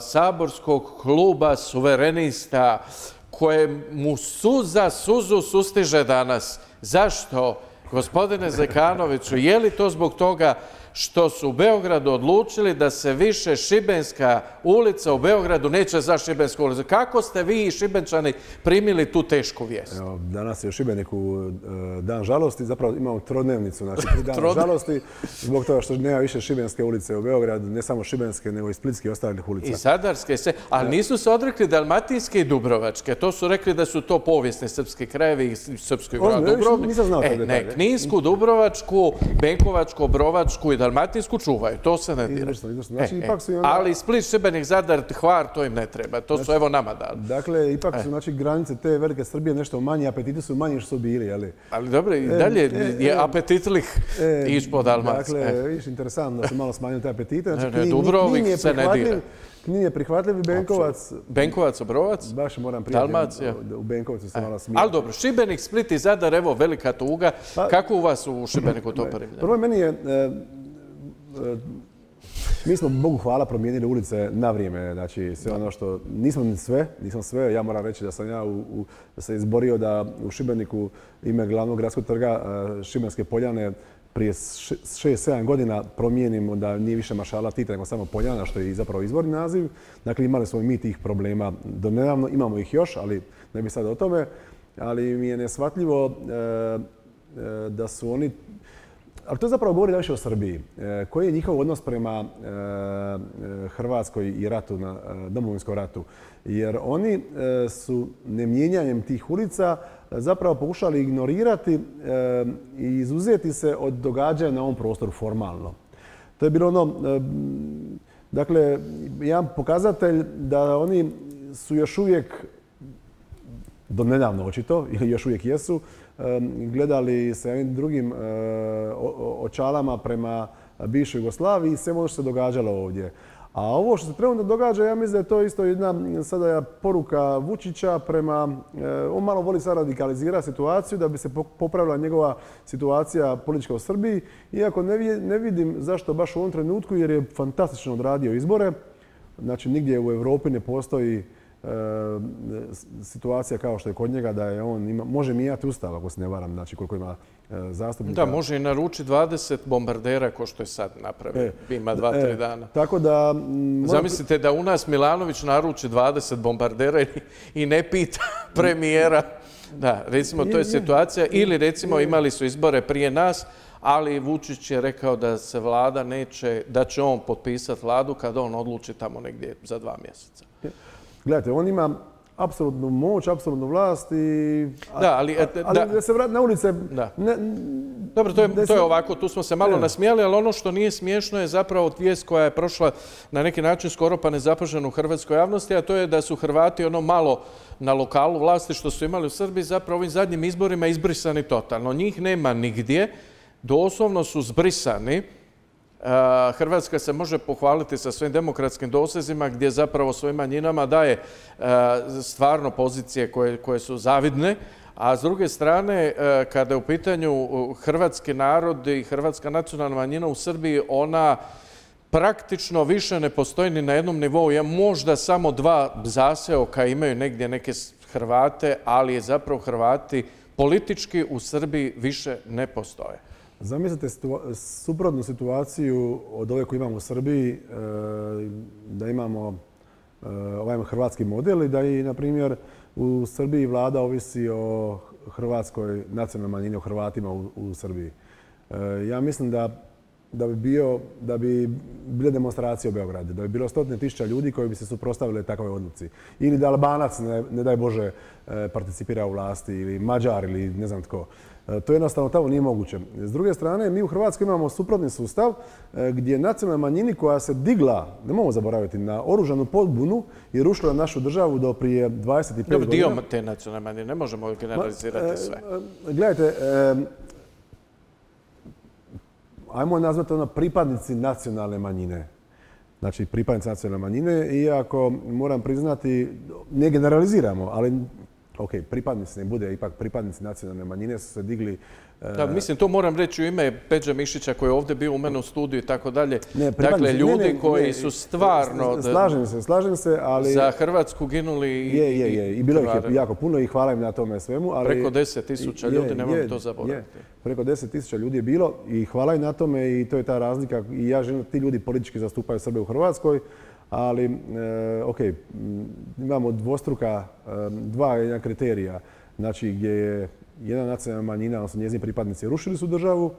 saborskog kluba suverenista, koje mu suza suzu sustiže danas. Zašto? Gospodine Zekanoviću, je li to zbog toga što su u Beogradu odlučili da se više Šibenska ulica u Beogradu neće za Šibensku ulicu. Kako ste vi i Šibenčani primili tu tešku vijest? Evo, danas je u Šibeniku e, dan žalosti, zapravo imamo trodnevnicu, znači dana žalosti, zbog toga što nema više Šibenske ulice u Beogradu, ne samo Šibenske, nego i Splitske i ostalih ulica. I Sadarske se, ali nisu se odrekli Dalmatinske i Dubrovačke, to su rekli da su to povijesne srpske krajevi i srpski grad Dubrovnik. Nisam znao e, ne, Kninsku, Dubrovačku, Benkovačku, Obrovačku i Dalmatinsku čuvaju, to se ne dira. Znači, e, e. Ali Split, Šibenik, Zadar, Hvar, to im ne treba. To su znači, evo nama dali. Dakle, ipak su e. znači, granice te velike Srbije nešto manji, apetiti su manji što su bili, jeli? Ali dobro, i dalje je apetitlih ispod Dalmacije. Dakle, viš, interesantno da su malo smanjili te apetite. Znači, Dubrovnik se ne dira. Nije prihvatljiv i Benkovac. Benkovac, Obrovac? Baš moram prijeti. Dalmacija. U Benkovcu se malo smijeti. Ali dobro, Šibenik, Split i Zadar, evo, velika tuga. Pa- Kako u vas u Šibeniku to primljeno? Prvo meni je E, mi smo, Bogu hvala, promijenili ulice na vrijeme. Znači, sve ono što... Nismo ni sve, nisam sve. Ja moram reći da sam ja u, da se izborio da u Šibeniku ime glavnog gradskog trga e, Šibenske Poljane prije 6-7 godina promijenimo da nije više Mašala Tita, nego samo Poljana, što je i zapravo izvorni naziv. Dakle, imali smo i mi tih problema do nedavno, imamo ih još, ali ne bi sad o tome. Ali mi je nesvatljivo e, da su oni ali to zapravo govori više o Srbiji. E, koji je njihov odnos prema e, Hrvatskoj i ratu, na e, domovinskom ratu? Jer oni su nemijenjanjem tih ulica zapravo pokušali ignorirati i izuzeti se od događaja na ovom prostoru formalno. To je bilo ono, dakle, jedan pokazatelj da oni su još uvijek, do nedavno očito, ili još uvijek jesu, gledali sa jednim drugim e, očalama prema bivšoj Jugoslaviji i sve ono što se događalo ovdje. A ovo što se trenutno događa, ja mislim da je to isto jedna sada poruka Vučića prema, e, on malo voli sad radikalizira situaciju da bi se popravila njegova situacija politička u Srbiji. Iako ne vidim zašto baš u ovom trenutku jer je fantastično odradio izbore. Znači nigdje u Europi ne postoji situacija kao što je kod njega da je on ima, može mijenjati ustav ako se ne varam, znači koliko ima e, zastupnika. Da, može i naručiti 20 bombardera ko što je sad napravio. E, ima dva, tri dana. Tako da... Zamislite da u nas Milanović naruči 20 bombardera i ne pita premijera. Da, recimo to je situacija. Ili recimo imali su izbore prije nas, ali Vučić je rekao da se vlada neće, da će on potpisati vladu kada on odluči tamo negdje za dva mjeseca. Gledajte, on ima apsolutnu moć, apsolutnu vlast i... Da, ali... da, se vrati na ulice... Dobro, to je, to je ovako, tu smo se malo nasmijali, ali ono što nije smiješno je zapravo vijest koja je prošla na neki način skoro pa nezapažena u hrvatskoj javnosti, a to je da su Hrvati ono malo na lokalu vlasti što su imali u Srbiji zapravo ovim zadnjim izborima izbrisani totalno. Njih nema nigdje, doslovno su zbrisani Hrvatska se može pohvaliti sa svojim demokratskim dosezima gdje zapravo svojim manjinama daje stvarno pozicije koje, su zavidne, a s druge strane, kada je u pitanju hrvatski narod i hrvatska nacionalna manjina u Srbiji, ona praktično više ne postoji ni na jednom nivou. Ja možda samo dva zaseoka imaju negdje neke Hrvate, ali je zapravo Hrvati politički u Srbiji više ne postoje. Zamislite suprotnu situaciju od ove koju imamo u Srbiji, e, da imamo ovaj hrvatski model i da i, na primjer, u Srbiji vlada ovisi o hrvatskoj nacionalnoj manjini, o Hrvatima u, Srbiji. Ja mislim da da bi bio, da bi bile demonstracije u Beogradu, da bi bilo stotine tisuća ljudi koji bi se suprostavili takvoj odluci. Ili da Albanac, ne, ne daj Bože, participira u vlasti, ili Mađar, ili ne znam tko. E, to jednostavno tamo nije moguće. S druge strane, mi u Hrvatskoj imamo suprotni sustav e, gdje nacionalna manjini koja se digla, ne možemo zaboraviti, na oružanu podbunu i rušila našu državu do prije 25 godina. Dio te nacionalne manjine, ne možemo generalizirati e, sve. Gledajte, ajmo nazvati ono pripadnici nacionalne manjine. Znači, pripadnici nacionalne manjine, iako moram priznati, ne generaliziramo, ali ok, pripadnici ne bude, ipak pripadnici nacionalne manjine su se digli da, mislim, to moram reći u ime Peđa Mišića koji je ovdje bio u mene u studiju i tako dalje. Dakle, ljudi koji su stvarno... Slažem se, slažem se, ali... Za Hrvatsku ginuli i... Je, je, je. I bilo ih je jako puno i hvala im na tome svemu, ali... Preko deset tisuća ljudi, nemam to zaboraviti. Preko deset tisuća ljudi je bilo i hvala im na tome i to je ta razlika. I ja želim da ti ljudi politički zastupaju Srbe u Hrvatskoj, ali, e, ok, imamo dvostruka, e, dva kriterija, znači gdje je jedna nacionalna manjina, odnosno njezini pripadnici rušili su državu,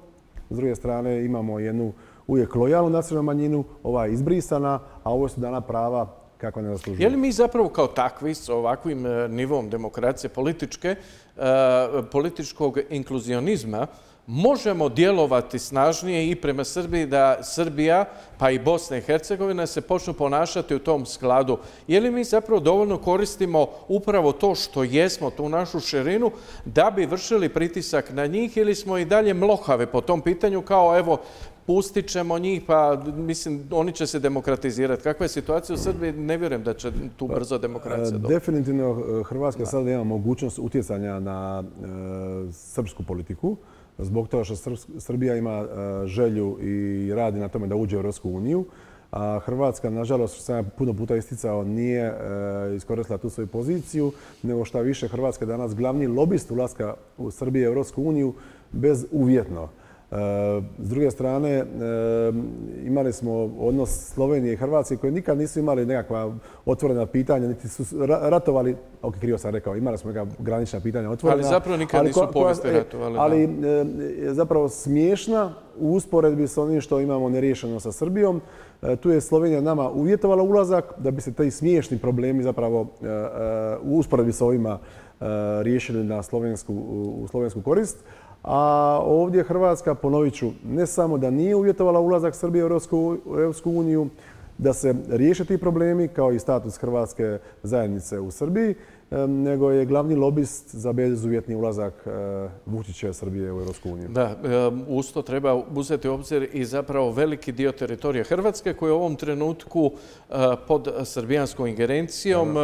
s druge strane imamo jednu uvijek lojalnu nacionalnu manjinu, ova je izbrisana, a ovo su dana prava kako ne zaslužuju. Je li mi zapravo kao takvi s ovakvim e, nivom demokracije političke, političkog inkluzionizma, možemo djelovati snažnije i prema Srbiji da Srbija, pa i Bosna i Hercegovina se počnu ponašati u tom skladu. Je li mi zapravo dovoljno koristimo upravo to što jesmo, tu našu širinu, da bi vršili pritisak na njih ili smo i dalje mlohave po tom pitanju kao evo pustit ćemo njih, pa mislim, oni će se demokratizirati. Kakva je situacija u Srbiji? Ne vjerujem da će tu brzo demokracija dobiti. Definitivno e, Hrvatska sada ima mogućnost utjecanja na e, srpsku politiku zbog toga što Srbija ima e, želju i radi na tome da uđe u Europsku uniju. A Hrvatska, nažalost, što sam puno puta isticao, nije e, iskoristila tu svoju poziciju, nego šta više Hrvatska je danas glavni lobist ulaska u Srbije u Europsku uniju bezuvjetno. S druge strane, imali smo odnos Slovenije i Hrvatske koji nikad nisu imali nekakva otvorena pitanja, niti su ratovali, ok, krivo sam rekao, imali smo neka granična pitanja otvorena. Ali zapravo nikad nisu povijesti ratovali. Ali je zapravo smiješna u usporedbi s onim što imamo neriješeno sa Srbijom. E, tu je Slovenija nama uvjetovala ulazak da bi se taj smiješni problemi zapravo e, e, u usporedbi s ovima riješili na slovensku, u slovensku korist. A ovdje Hrvatska, ponovit ću, ne samo da nije uvjetovala ulazak Srbije u Europsku uniju, da se riješe ti problemi kao i status Hrvatske zajednice u Srbiji, nego je glavni lobist za bezuvjetni ulazak e, Vučića Srbije u Europsku uniju. Da, uz to treba uzeti obzir i zapravo veliki dio teritorije Hrvatske koji je u ovom trenutku e, pod srbijanskom ingerencijom.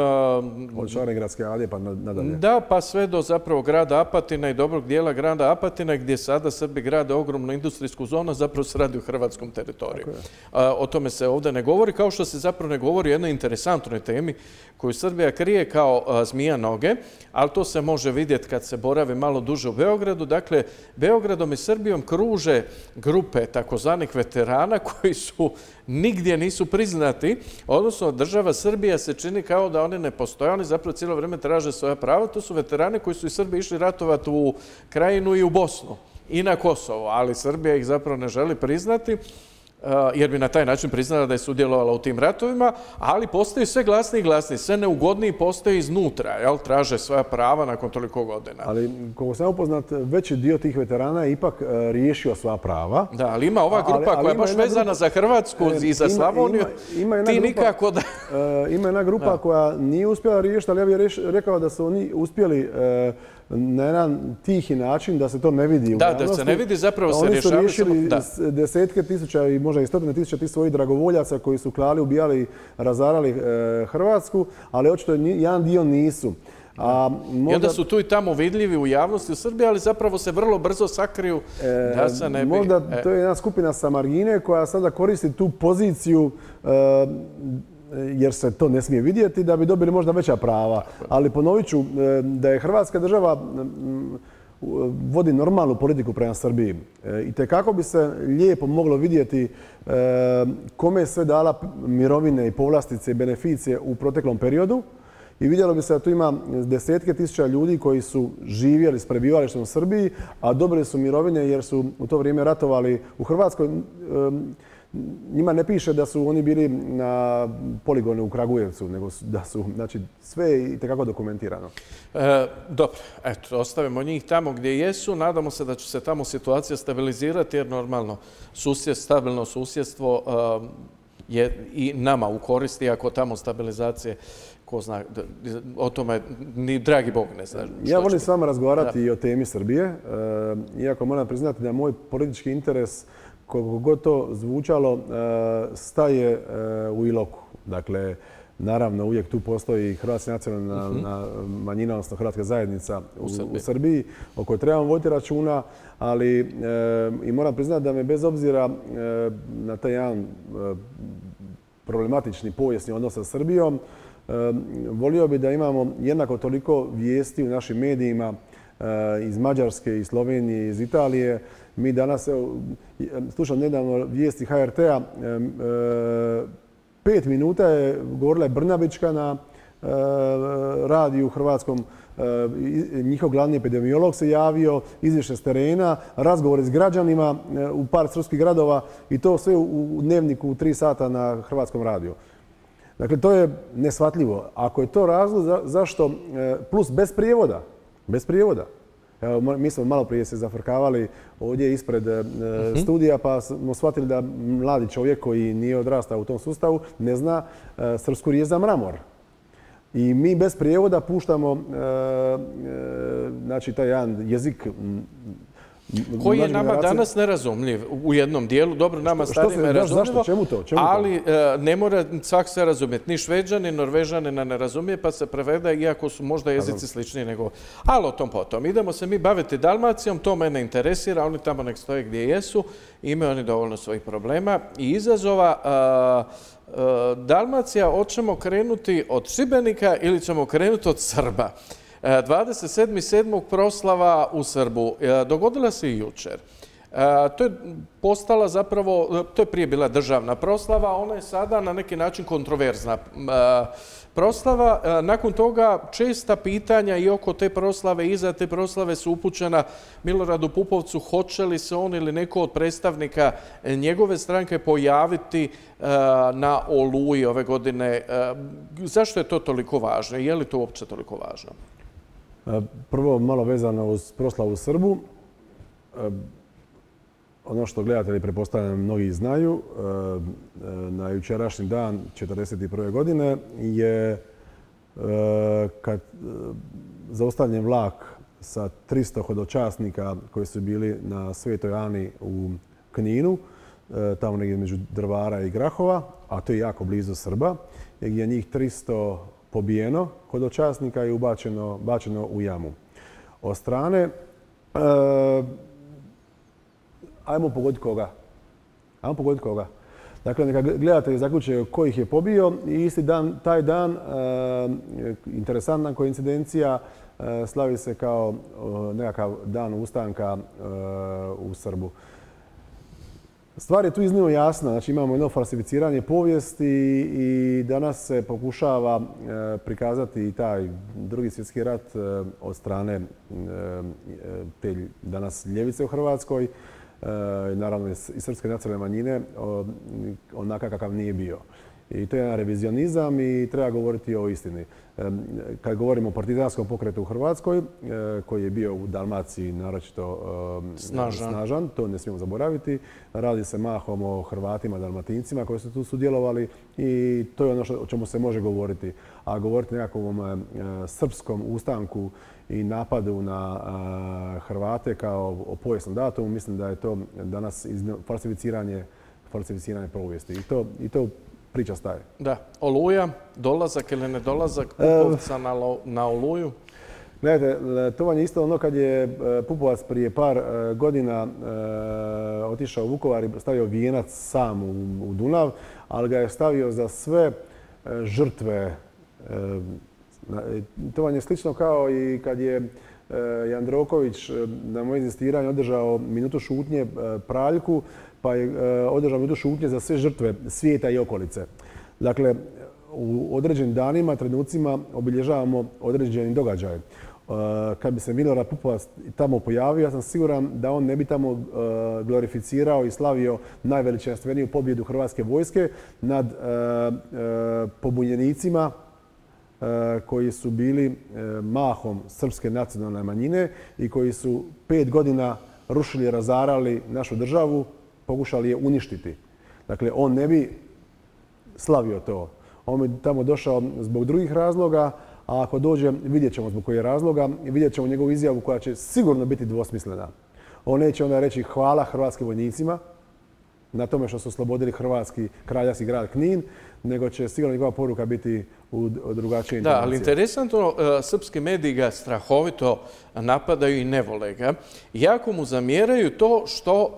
Od Šarengradske Adje pa nadalje. Da, pa sve do zapravo grada Apatina i dobrog dijela grada Apatina gdje sada Srbi grade ogromnu industrijsku zonu, zapravo se radi u hrvatskom teritoriju. O tome se ovdje ne govori, kao što se zapravo ne govori o jednoj interesantnoj temi koju Srbija krije kao zmija noge, ali to se može vidjeti kad se boravi malo duže u Beogradu. Dakle, Beogradom i Srbijom kruže grupe takozvanih veterana koji su nigdje nisu priznati, odnosno država Srbija se čini kao da oni ne postoje, oni zapravo cijelo vrijeme traže svoja prava. To su veterani koji su iz Srbije išli ratovati u krajinu i u Bosnu i na Kosovo, ali Srbija ih zapravo ne želi priznati. Eh, jer bi na taj način priznala da je sudjelovala u tim ratovima, ali postaju sve glasniji i glasniji, sve neugodniji postaju iznutra, jel? traže svoja prava nakon toliko godina. Ali, koliko sam upoznat, veći dio tih veterana je ipak eh, riješio svoja prava. Da, ali ima ova grupa koja je baš vezana za Hrvatsku eh, i za Slavoniju, ti nikako da... ima jedna grupa koja nije uspjela riješiti, ali ja bih rekao da su oni uspjeli na jedan tihi način da se to ne vidi u Da, da se ne vidi, zapravo se rješavaju. Oni su riješili desetke tisuća i možda i stotine tisuća tih svojih dragovoljaca koji su klali, ubijali, razarali e, Hrvatsku, ali očito jedan dio nisu. A I onda su tu i tamo vidljivi u javnosti u Srbiji, ali zapravo se vrlo brzo sakriju e, da se ne bi... Možda e. to je jedna skupina sa margine koja sada koristi tu poziciju jer se to ne smije vidjeti, da bi dobili možda veća prava. Ali ponovit ću e, da je Hrvatska država vodi normalnu politiku prema Srbiji. I te kako bi se lijepo moglo vidjeti kome je sve dala mirovine i povlastice i beneficije u proteklom periodu, i vidjelo bi se da tu ima desetke tisuća ljudi koji su živjeli s prebivalištem u Srbiji, a dobili su mirovine jer su u to vrijeme ratovali u Hrvatskoj. Njima ne piše da su oni bili na poligonu u Kragujevcu, nego da su, znači, sve je itekako dokumentirano. E, dobro, eto, ostavimo njih tamo gdje jesu. Nadamo se da će se tamo situacija stabilizirati, jer normalno susjed, stabilno susjedstvo je i nama u koristi ako tamo stabilizacije ko zna, o tome ni dragi Bog ne zna. Ja volim s vama razgovarati i o temi Srbije, e, iako moram priznati da moj politički interes, koliko god to zvučalo, e, staje e, u Iloku. Dakle, naravno uvijek tu postoji Hrvatska nacionalna mhm. manjina, odnosno Hrvatska zajednica u, Srbiji, o kojoj trebamo voditi računa, ali i moram priznati da me bez obzira na taj jedan problematični povijesni odnos sa Srbijom, Volio bi da imamo jednako toliko vijesti u našim medijima iz Mađarske, iz Slovenije, iz Italije. Mi danas, evo, slušam nedavno vijesti HRT-a, eh, pet minuta je govorila je Brnabićka na eh, radiju hrvatskom, njihov glavni epidemiolog se javio, izvješće s terena, razgovori s građanima u par srpskih gradova i to sve u dnevniku u tri sata na hrvatskom radiju. Dakle, to je nesvatljivo. Ako je to razlog zašto, e, plus bez prijevoda, bez prijevoda. Evo, mi smo malo prije se zafrkavali ovdje ispred e, mhm. studija pa smo shvatili da mladi čovjek koji nije odrastao u tom sustavu ne zna e, srpsku riječ za mramor. I mi bez prijevoda puštamo znači, taj jedan jezik koji je nama danas nerazumljiv u jednom dijelu. Dobro, nama starijima je razumljivo. Zašto? Čemu to? ali e, ne mora svak se razumjeti. Ni šveđani, norvežani ne razumije, pa se prevede, iako su možda jezici sličniji nego... Ali o tom potom. Idemo se mi baviti Dalmacijom, to mene interesira, oni tamo nek stoje gdje jesu, imaju oni dovoljno svojih problema i izazova. Dalmacija, hoćemo krenuti od Šibenika ili ćemo krenuti od Srba? 27.7. proslava u Srbu. E, dogodila se i jučer. E, to je postala zapravo, to je prije bila državna proslava, ona je sada na neki način kontroverzna e, proslava. Nakon toga česta pitanja i oko te proslave, iza te proslave su upućena Miloradu Pupovcu, hoće li se on ili neko od predstavnika njegove stranke pojaviti na Oluji ove godine. Zašto je to toliko važno? Je li to uopće toliko važno? E, prvo malo vezano uz proslavu Srbu. E, ono što gledatelji, prepostavljam, mnogi znaju, e, na jučerašnji dan 1941. godine je kad zaustavljen vlak sa 300 hodočasnika koji su bili na Svetoj Ani u Kninu, tamo negdje među Drvara i Grahova, a to je jako blizu Srba, gdje je njih 300 pobijeno kod očasnika i ubačeno bačeno u jamu. Od strane, e, ajmo pogoditi koga. Ajmo pogoditi koga. Dakle, neka gledatelji zaključe ko ih je pobio i isti dan, taj dan, e, interesantna koincidencija, e, slavi se kao nekakav dan ustanka u Srbu. Stvar je tu iznimno jasna, znači imamo jedno falsificiranje povijesti i danas se pokušava e, prikazati i taj drugi svjetski rat e, od strane e, te danas ljevice u Hrvatskoj, naravno i srpske nacionalne manjine, onaka kakav nije bio. I to je jedan revizionizam i treba govoriti o istini. Kad govorimo o partizanskom pokretu u Hrvatskoj, e, koji je bio u Dalmaciji naročito snažan. to ne smijemo zaboraviti. Radi se mahom o Hrvatima, Dalmatincima koji su tu sudjelovali i to je ono o čemu se može govoriti. A govoriti o nekakvom srpskom ustanku i napadu na Hrvate kao o povijesnom datumu, mislim da je to danas falsificiranje falsificiranje povijesti. I to, i to priča staje. Da. Oluja, dolazak ili nedolazak Pupovca na, Oluju? Gledajte, to vam je isto ono kad je e, Pupovac prije par e, godina e, otišao u Vukovar i stavio vijenac sam u, Dunav, ali ga je stavio za sve žrtve. To vam je slično kao i kad je Jandroković na moje inzistiranje održao minutu šutnje Praljku, pa je održao minutu šutnje za sve žrtve svijeta i okolice. Dakle, u određenim danima, trenucima obilježavamo određeni događaj. Kad bi se Milorad Pupovac tamo pojavio, ja sam siguran da on ne bi tamo glorificirao i slavio najveličanstveniju pobjedu Hrvatske vojske nad pobunjenicima koji su bili mahom srpske nacionalne manjine i koji su pet godina rušili i razarali našu državu, pokušali je uništiti. Dakle, on ne bi slavio to. On bi tamo došao zbog drugih razloga, a ako dođe, vidjet ćemo zbog kojih razloga, vidjet ćemo njegovu izjavu koja će sigurno biti dvosmislena. On neće onda reći hvala hrvatskim vojnicima na tome što su oslobodili hrvatski kraljevski grad Knin, nego će sigurno njegova poruka biti u drugačije Da, ali interesantno, e, srpski mediji ga strahovito napadaju i ne vole ga. Jako mu zamjeraju to što,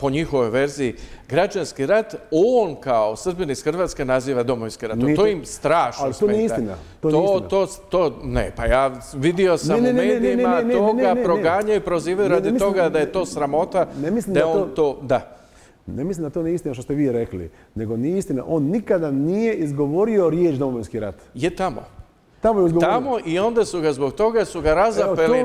po njihovoj verziji, građanski rat, on kao Srbin iz Hrvatske naziva domovinski rat. To im strašno smeta. Ali to nije istina. To, to, ne, pa ja vidio sam u medijima toga proganjaju i prozivaju radi toga da je to sramota. Ne mislim da on to... Da. Ne mislim da to nije istina što ste vi rekli, nego nije istina. On nikada nije izgovorio riječ Domovinski rat. Je tamo. Tamo je Tamo i onda su ga zbog toga su ga razapeli.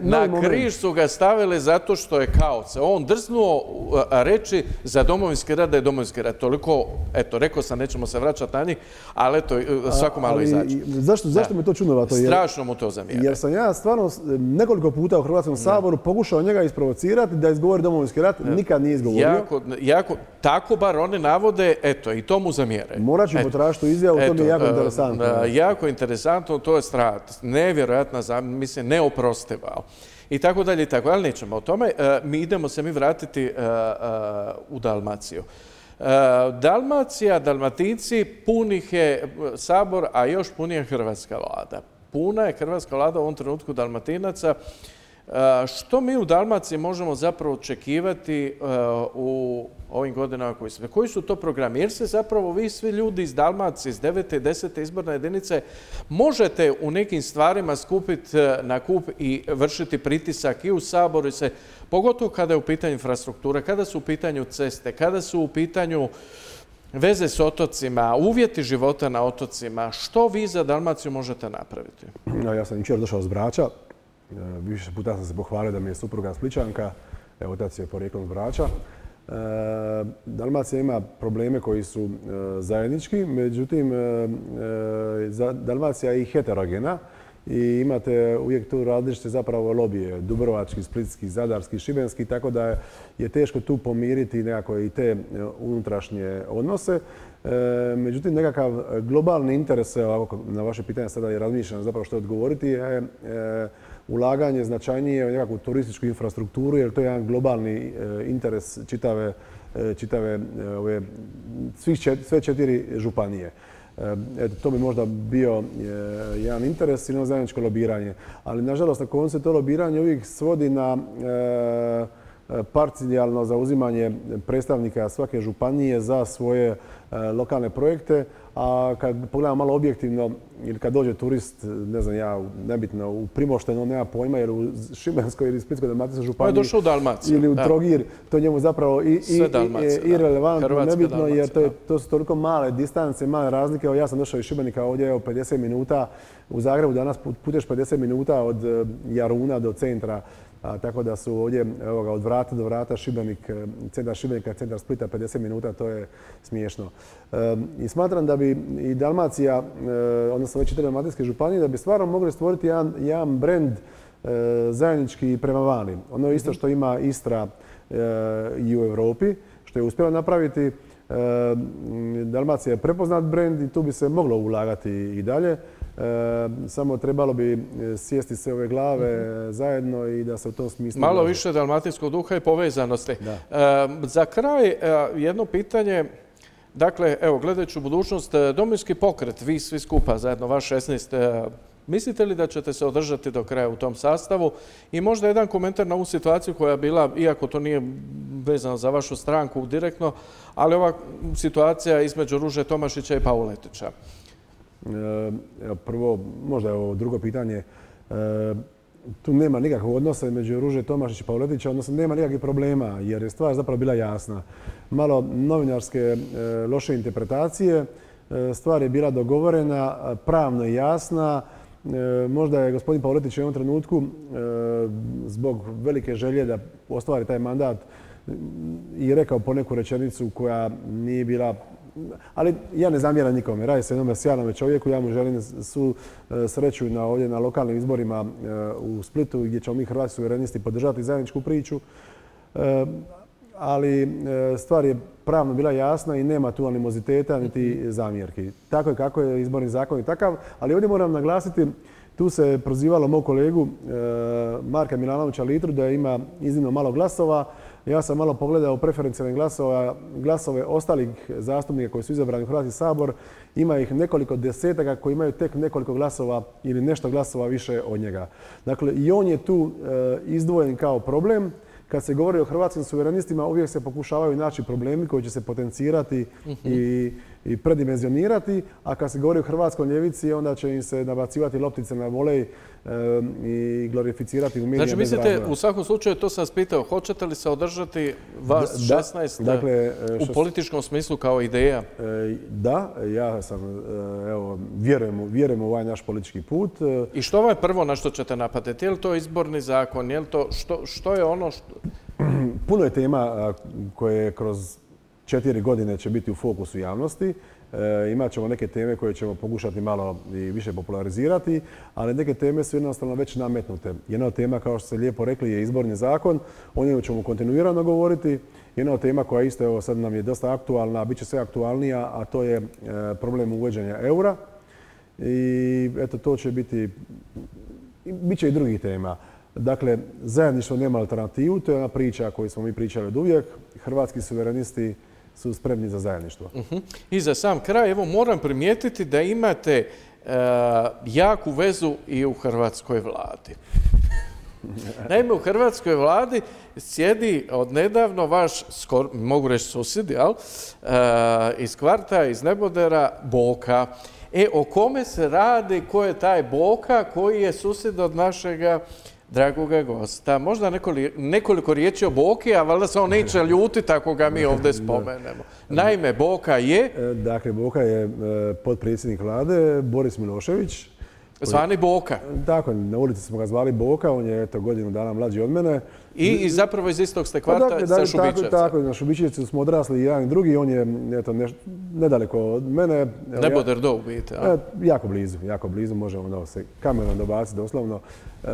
na križ su ga stavili zato što je kaos. On drznuo reći za domovinski rad da je domovinski rad. Toliko, eto, rekao sam, nećemo se vraćati na njih, ali eto, svako malo izađe. Zašto, zašto me to čudnovato? Strašno mu to zamijera. Jer sam ja stvarno nekoliko puta u Hrvatskom saboru pokušao njega isprovocirati da izgovori domovinski rat. Nikad nije izgovorio. Jako, jako, tako bar oni navode, eto, i to mu zamjere. Morat ću potražiti izjavu, to mi je jako interesantno. Jako interesantno to je strat, nevjerojatna, mislim, neoprostiva. I tako dalje i tako, ali nećemo o tome. E, mi idemo se mi vratiti e, e, u Dalmaciju. Dalmacija, Dalmatinci, punih je sabor, a još punija hrvatska vlada. Puna je hrvatska vlada u ovom trenutku Dalmatinaca. Što mi u Dalmaciji možemo zapravo očekivati u ovim godinama koji su? Koji su to programi? Jer se zapravo vi svi ljudi iz Dalmacije, iz 9. i 10. izborne jedinice, možete u nekim stvarima skupiti na kup i vršiti pritisak i u Saboru i se, pogotovo kada je u pitanju infrastruktura, kada su u pitanju ceste, kada su u pitanju veze s otocima, uvjeti života na otocima, što vi za Dalmaciju možete napraviti? Ja sam jučer došao s Brača, E, više puta sam se pohvalio da mi je supruga Spličanka, evo otac je porijeklom Brača. E, Dalmacija ima probleme koji su e, zajednički, međutim Dalmacija je i heterogena i imate uvijek tu različite zapravo lobije, dubrovački, splitski, zadarski, šibenski, tako da je teško tu pomiriti nekako i te unutrašnje odnose. Međutim, nekakav globalni interes, na vaše pitanje sada i razmišljam zapravo što odgovoriti, je ulaganje značajnije u nekakvu turističku infrastrukturu, jer to je jedan globalni e, interes čitave, e, čitave e, ove, svih sve četiri županije. Eto, to bi možda bio jedan interes i na zajedničko lobiranje. Ali, nažalost, na koncu to lobiranje uvijek svodi na parcijalno zauzimanje predstavnika svake županije za svoje lokalne projekte, a kad pogledamo malo objektivno, ili kad dođe turist, ne znam ja, nebitno, u Primošteno, nema pojma, jer u Šibenskoj ili Splitskoj dalmatinskoj županiji... Pa je došao u Dalmaciju. Ili u Trogir, to njemu zapravo i, i, nebitno, jer to, je, to su toliko male distance, male razlike. Evo, ja sam došao iz Šibenika ovdje, evo, 50 minuta. U Zagrebu danas puteš 50 minuta od eh, Jaruna do centra tako da su ovdje od vrata do vrata Šibenik, e, centar Šibenika, centar Splita 50 minuta, to je smiješno. E, I smatram da bi i Dalmacija, e, odnosno već četiri dalmatinske županije, da bi stvarno mogli stvoriti jedan, jedan brend zajednički prema vani. Ono isto što ima Istra i u Europi, što je uspjela napraviti. Dalmacija je prepoznat brend i tu bi se moglo ulagati i dalje. Samo trebalo bi e, sjesti sve ove glave zajedno i da se u tom smislu... Malo više dalmatinskog duha i povezanosti. Za kraj e, jedno pitanje. Dakle, evo, gledajući u budućnost, e, domovinski pokret, vi svi skupa zajedno, vaš 16, mislite li da ćete se održati do kraja u tom sastavu? I možda jedan komentar na ovu situaciju koja je bila, iako to nije vezano za vašu stranku direktno, ali ova situacija između Ruže Tomašića i Pauletića. Prvo, možda je ovo drugo pitanje. tu nema nikakvog odnosa među Ruže Tomašić i Pavletića, odnosno nema nikakvih problema jer je stvar zapravo bila jasna. Malo novinarske e, loše interpretacije, stvar je bila dogovorena, pravno i jasna. Možda je gospodin Pavletić u jednom trenutku zbog velike želje da ostvari taj mandat i rekao po neku rečenicu koja nije bila ali ja ne zamjeram nikome. Radi se jednom sjajnom čovjeku. Ja mu želim svu e, sreću na, ovdje na lokalnim izborima e, u Splitu gdje ćemo mi Hrvatski suverenisti podržati zajedničku priču. E, ali stvar je pravno bila jasna i nema tu animoziteta niti zamjerki. Tako je kako je izborni zakon i takav. Ali ovdje moram naglasiti, tu se prozivalo mog kolegu Marka Milanovića Litru da ima iznimno malo glasova. Ja sam malo pogledao preferencijalne glasova, glasove ostalih zastupnika koji su izabrani u Hrvatski sabor. Ima ih nekoliko desetaka koji imaju tek nekoliko glasova ili nešto glasova više od njega. Dakle, i on je tu e, izdvojen kao problem kad se govori o hrvatskim suverenistima, uvijek se pokušavaju naći problemi koji će se potencirati i, i predimenzionirati, a kad se govori o hrvatskoj ljevici, onda će im se nabacivati loptice na volej i glorificirati u medijima. Znači, mislite, u svakom slučaju, to sam vas pitao, hoćete li se održati vas 16 dakle, e, u političkom smislu kao ideja? E, da, ja sam, evo, vjerujem, u ovaj naš politički put. I što ovo je prvo na što ćete napadati? Je li to izborni zakon? Je li to, što, što je ono što... Puno je tema koje kroz četiri godine će biti u fokusu javnosti. E, imat ćemo neke teme koje ćemo pokušati malo i više popularizirati, ali neke teme su jednostavno već nametnute. Jedna od tema, kao što ste lijepo rekli, je izborni zakon. O njemu ćemo kontinuirano govoriti. Jedna od tema koja isto evo, sad nam je dosta aktualna, a bit će sve aktualnija, a to je e, problem uvođenja eura. I eto, to će biti, bit će i drugih tema. Dakle, zajedništvo nema alternativu, to je ona priča koju smo mi pričali od uvijek. Hrvatski suverenisti su spremni za zajedništvo. Mhm. I za sam kraj, evo moram primijetiti da imate e, jaku vezu i u hrvatskoj vladi. Naime, u hrvatskoj vladi sjedi odnedavno vaš, mogu reći susjed, jel, e, iz kvarta, iz Nebodera, Boka. E, o kome se radi, ko je taj Boka, koji je susjed od našega dragoga gosta. Možda nekoliko riječi o Boki, a valjda se on neće ljutiti ako ga mi ovdje spomenemo. Naime, Boka je... E, dakle, Boka je e, potpredsjednik vlade, Boris Milošević. Zvani Boka. Tako, na ulici smo ga zvali Boka, on je eto godinu dana mlađi od mene. I, zapravo iz istog ste kvarta pa, dakle, sa Tako, tako, na Šubićevcu smo odrasli i jedan i drugi, on je eto, nedaleko od mene. Neboder do u biti, a? E, jako blizu, jako blizu, možemo se kamerom dobaciti doslovno. E,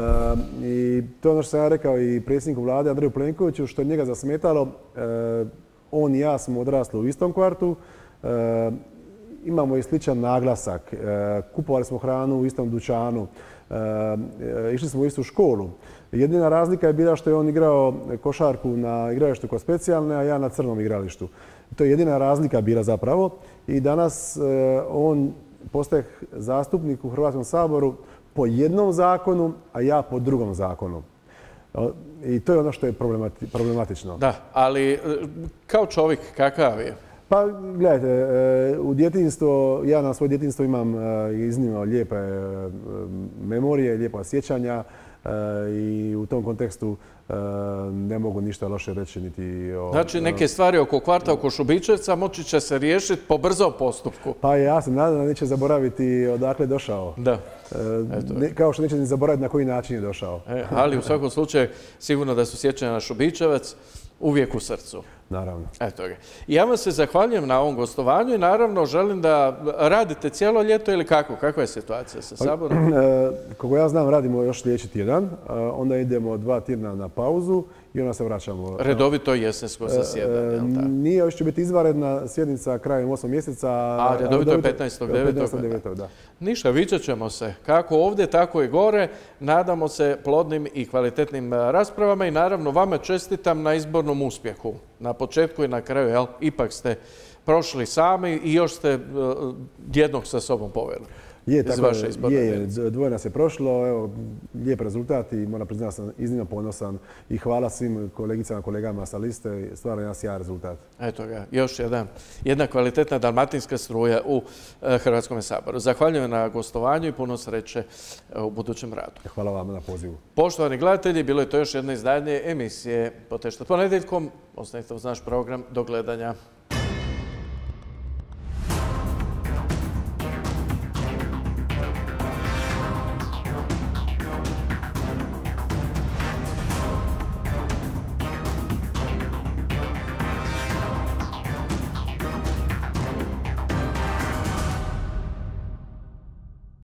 I to je ono što sam ja rekao i predsjedniku vlade Andreju Plenkoviću, što je njega zasmetalo. E, on i ja smo odrasli u istom kvartu, imamo i sličan naglasak. Kupovali smo hranu u istom dućanu, išli smo u istu školu. Jedina razlika je bila što je on igrao košarku na igralištu kod specijalne, a ja na crnom igralištu. To je jedina razlika bila zapravo. I danas on postaje zastupnik u Hrvatskom saboru po jednom zakonu, a ja po drugom zakonu. I to je ono što je problematično. Da, ali e, kao čovjek kakav je? Pa, gledajte, e, u djetinstvo, ja na svoje djetinstvo imam e, iznimno lijepe memorije, lijepa sjećanja i u tom kontekstu ne mogu ništa loše reći niti o... Znači neke stvari oko kvarta, oko Šubićevca moći će se riješiti po brzom postupku. Pa ja se nadam da neće zaboraviti odakle je došao. Da. E, kao što neće ni zaboraviti na koji način je došao. E, ali u svakom slučaju sigurno da su sjećanja na Šubićevac uvijek u srcu. Naravno. Eto ga. Ja vam se zahvaljujem na ovom gostovanju i naravno želim da radite cijelo ljeto ili kako? Kakva je situacija sa pa, saborom? E, kako ja znam, radimo još sljedeći tjedan. Onda idemo dva tjedna na pauzu i onda se vraćamo. Redovito jesensko zasjedanje, Nije, još će biti izvaredna sjednica krajem 8 mjeseca. A redovito je 15.9. da. Ništa, viđat ćemo se. Kako ovdje, tako i gore. Nadamo se plodnim i kvalitetnim raspravama i naravno vama čestitam na izbornom uspjehu. Na početku i na kraju, jel? Ipak ste prošli sami i još ste jednog sa sobom poveli. Je, iz tako vaše izborne je, dvoje nas je prošlo, evo, lijep rezultat i moram priznati da sam iznimno ponosan i hvala svim kolegicama, kolegama sa liste, stvarno jedan sjajan rezultat. Eto ga, još jedan, jedna kvalitetna dalmatinska struja u e, Hrvatskom saboru. Zahvaljujem na gostovanju i puno sreće e, u budućem radu. Hvala vam na pozivu. Poštovani gledatelji, bilo je to još jedno izdanje emisije Potešta ponedjeljkom. Ostanite uz naš program do gledanja.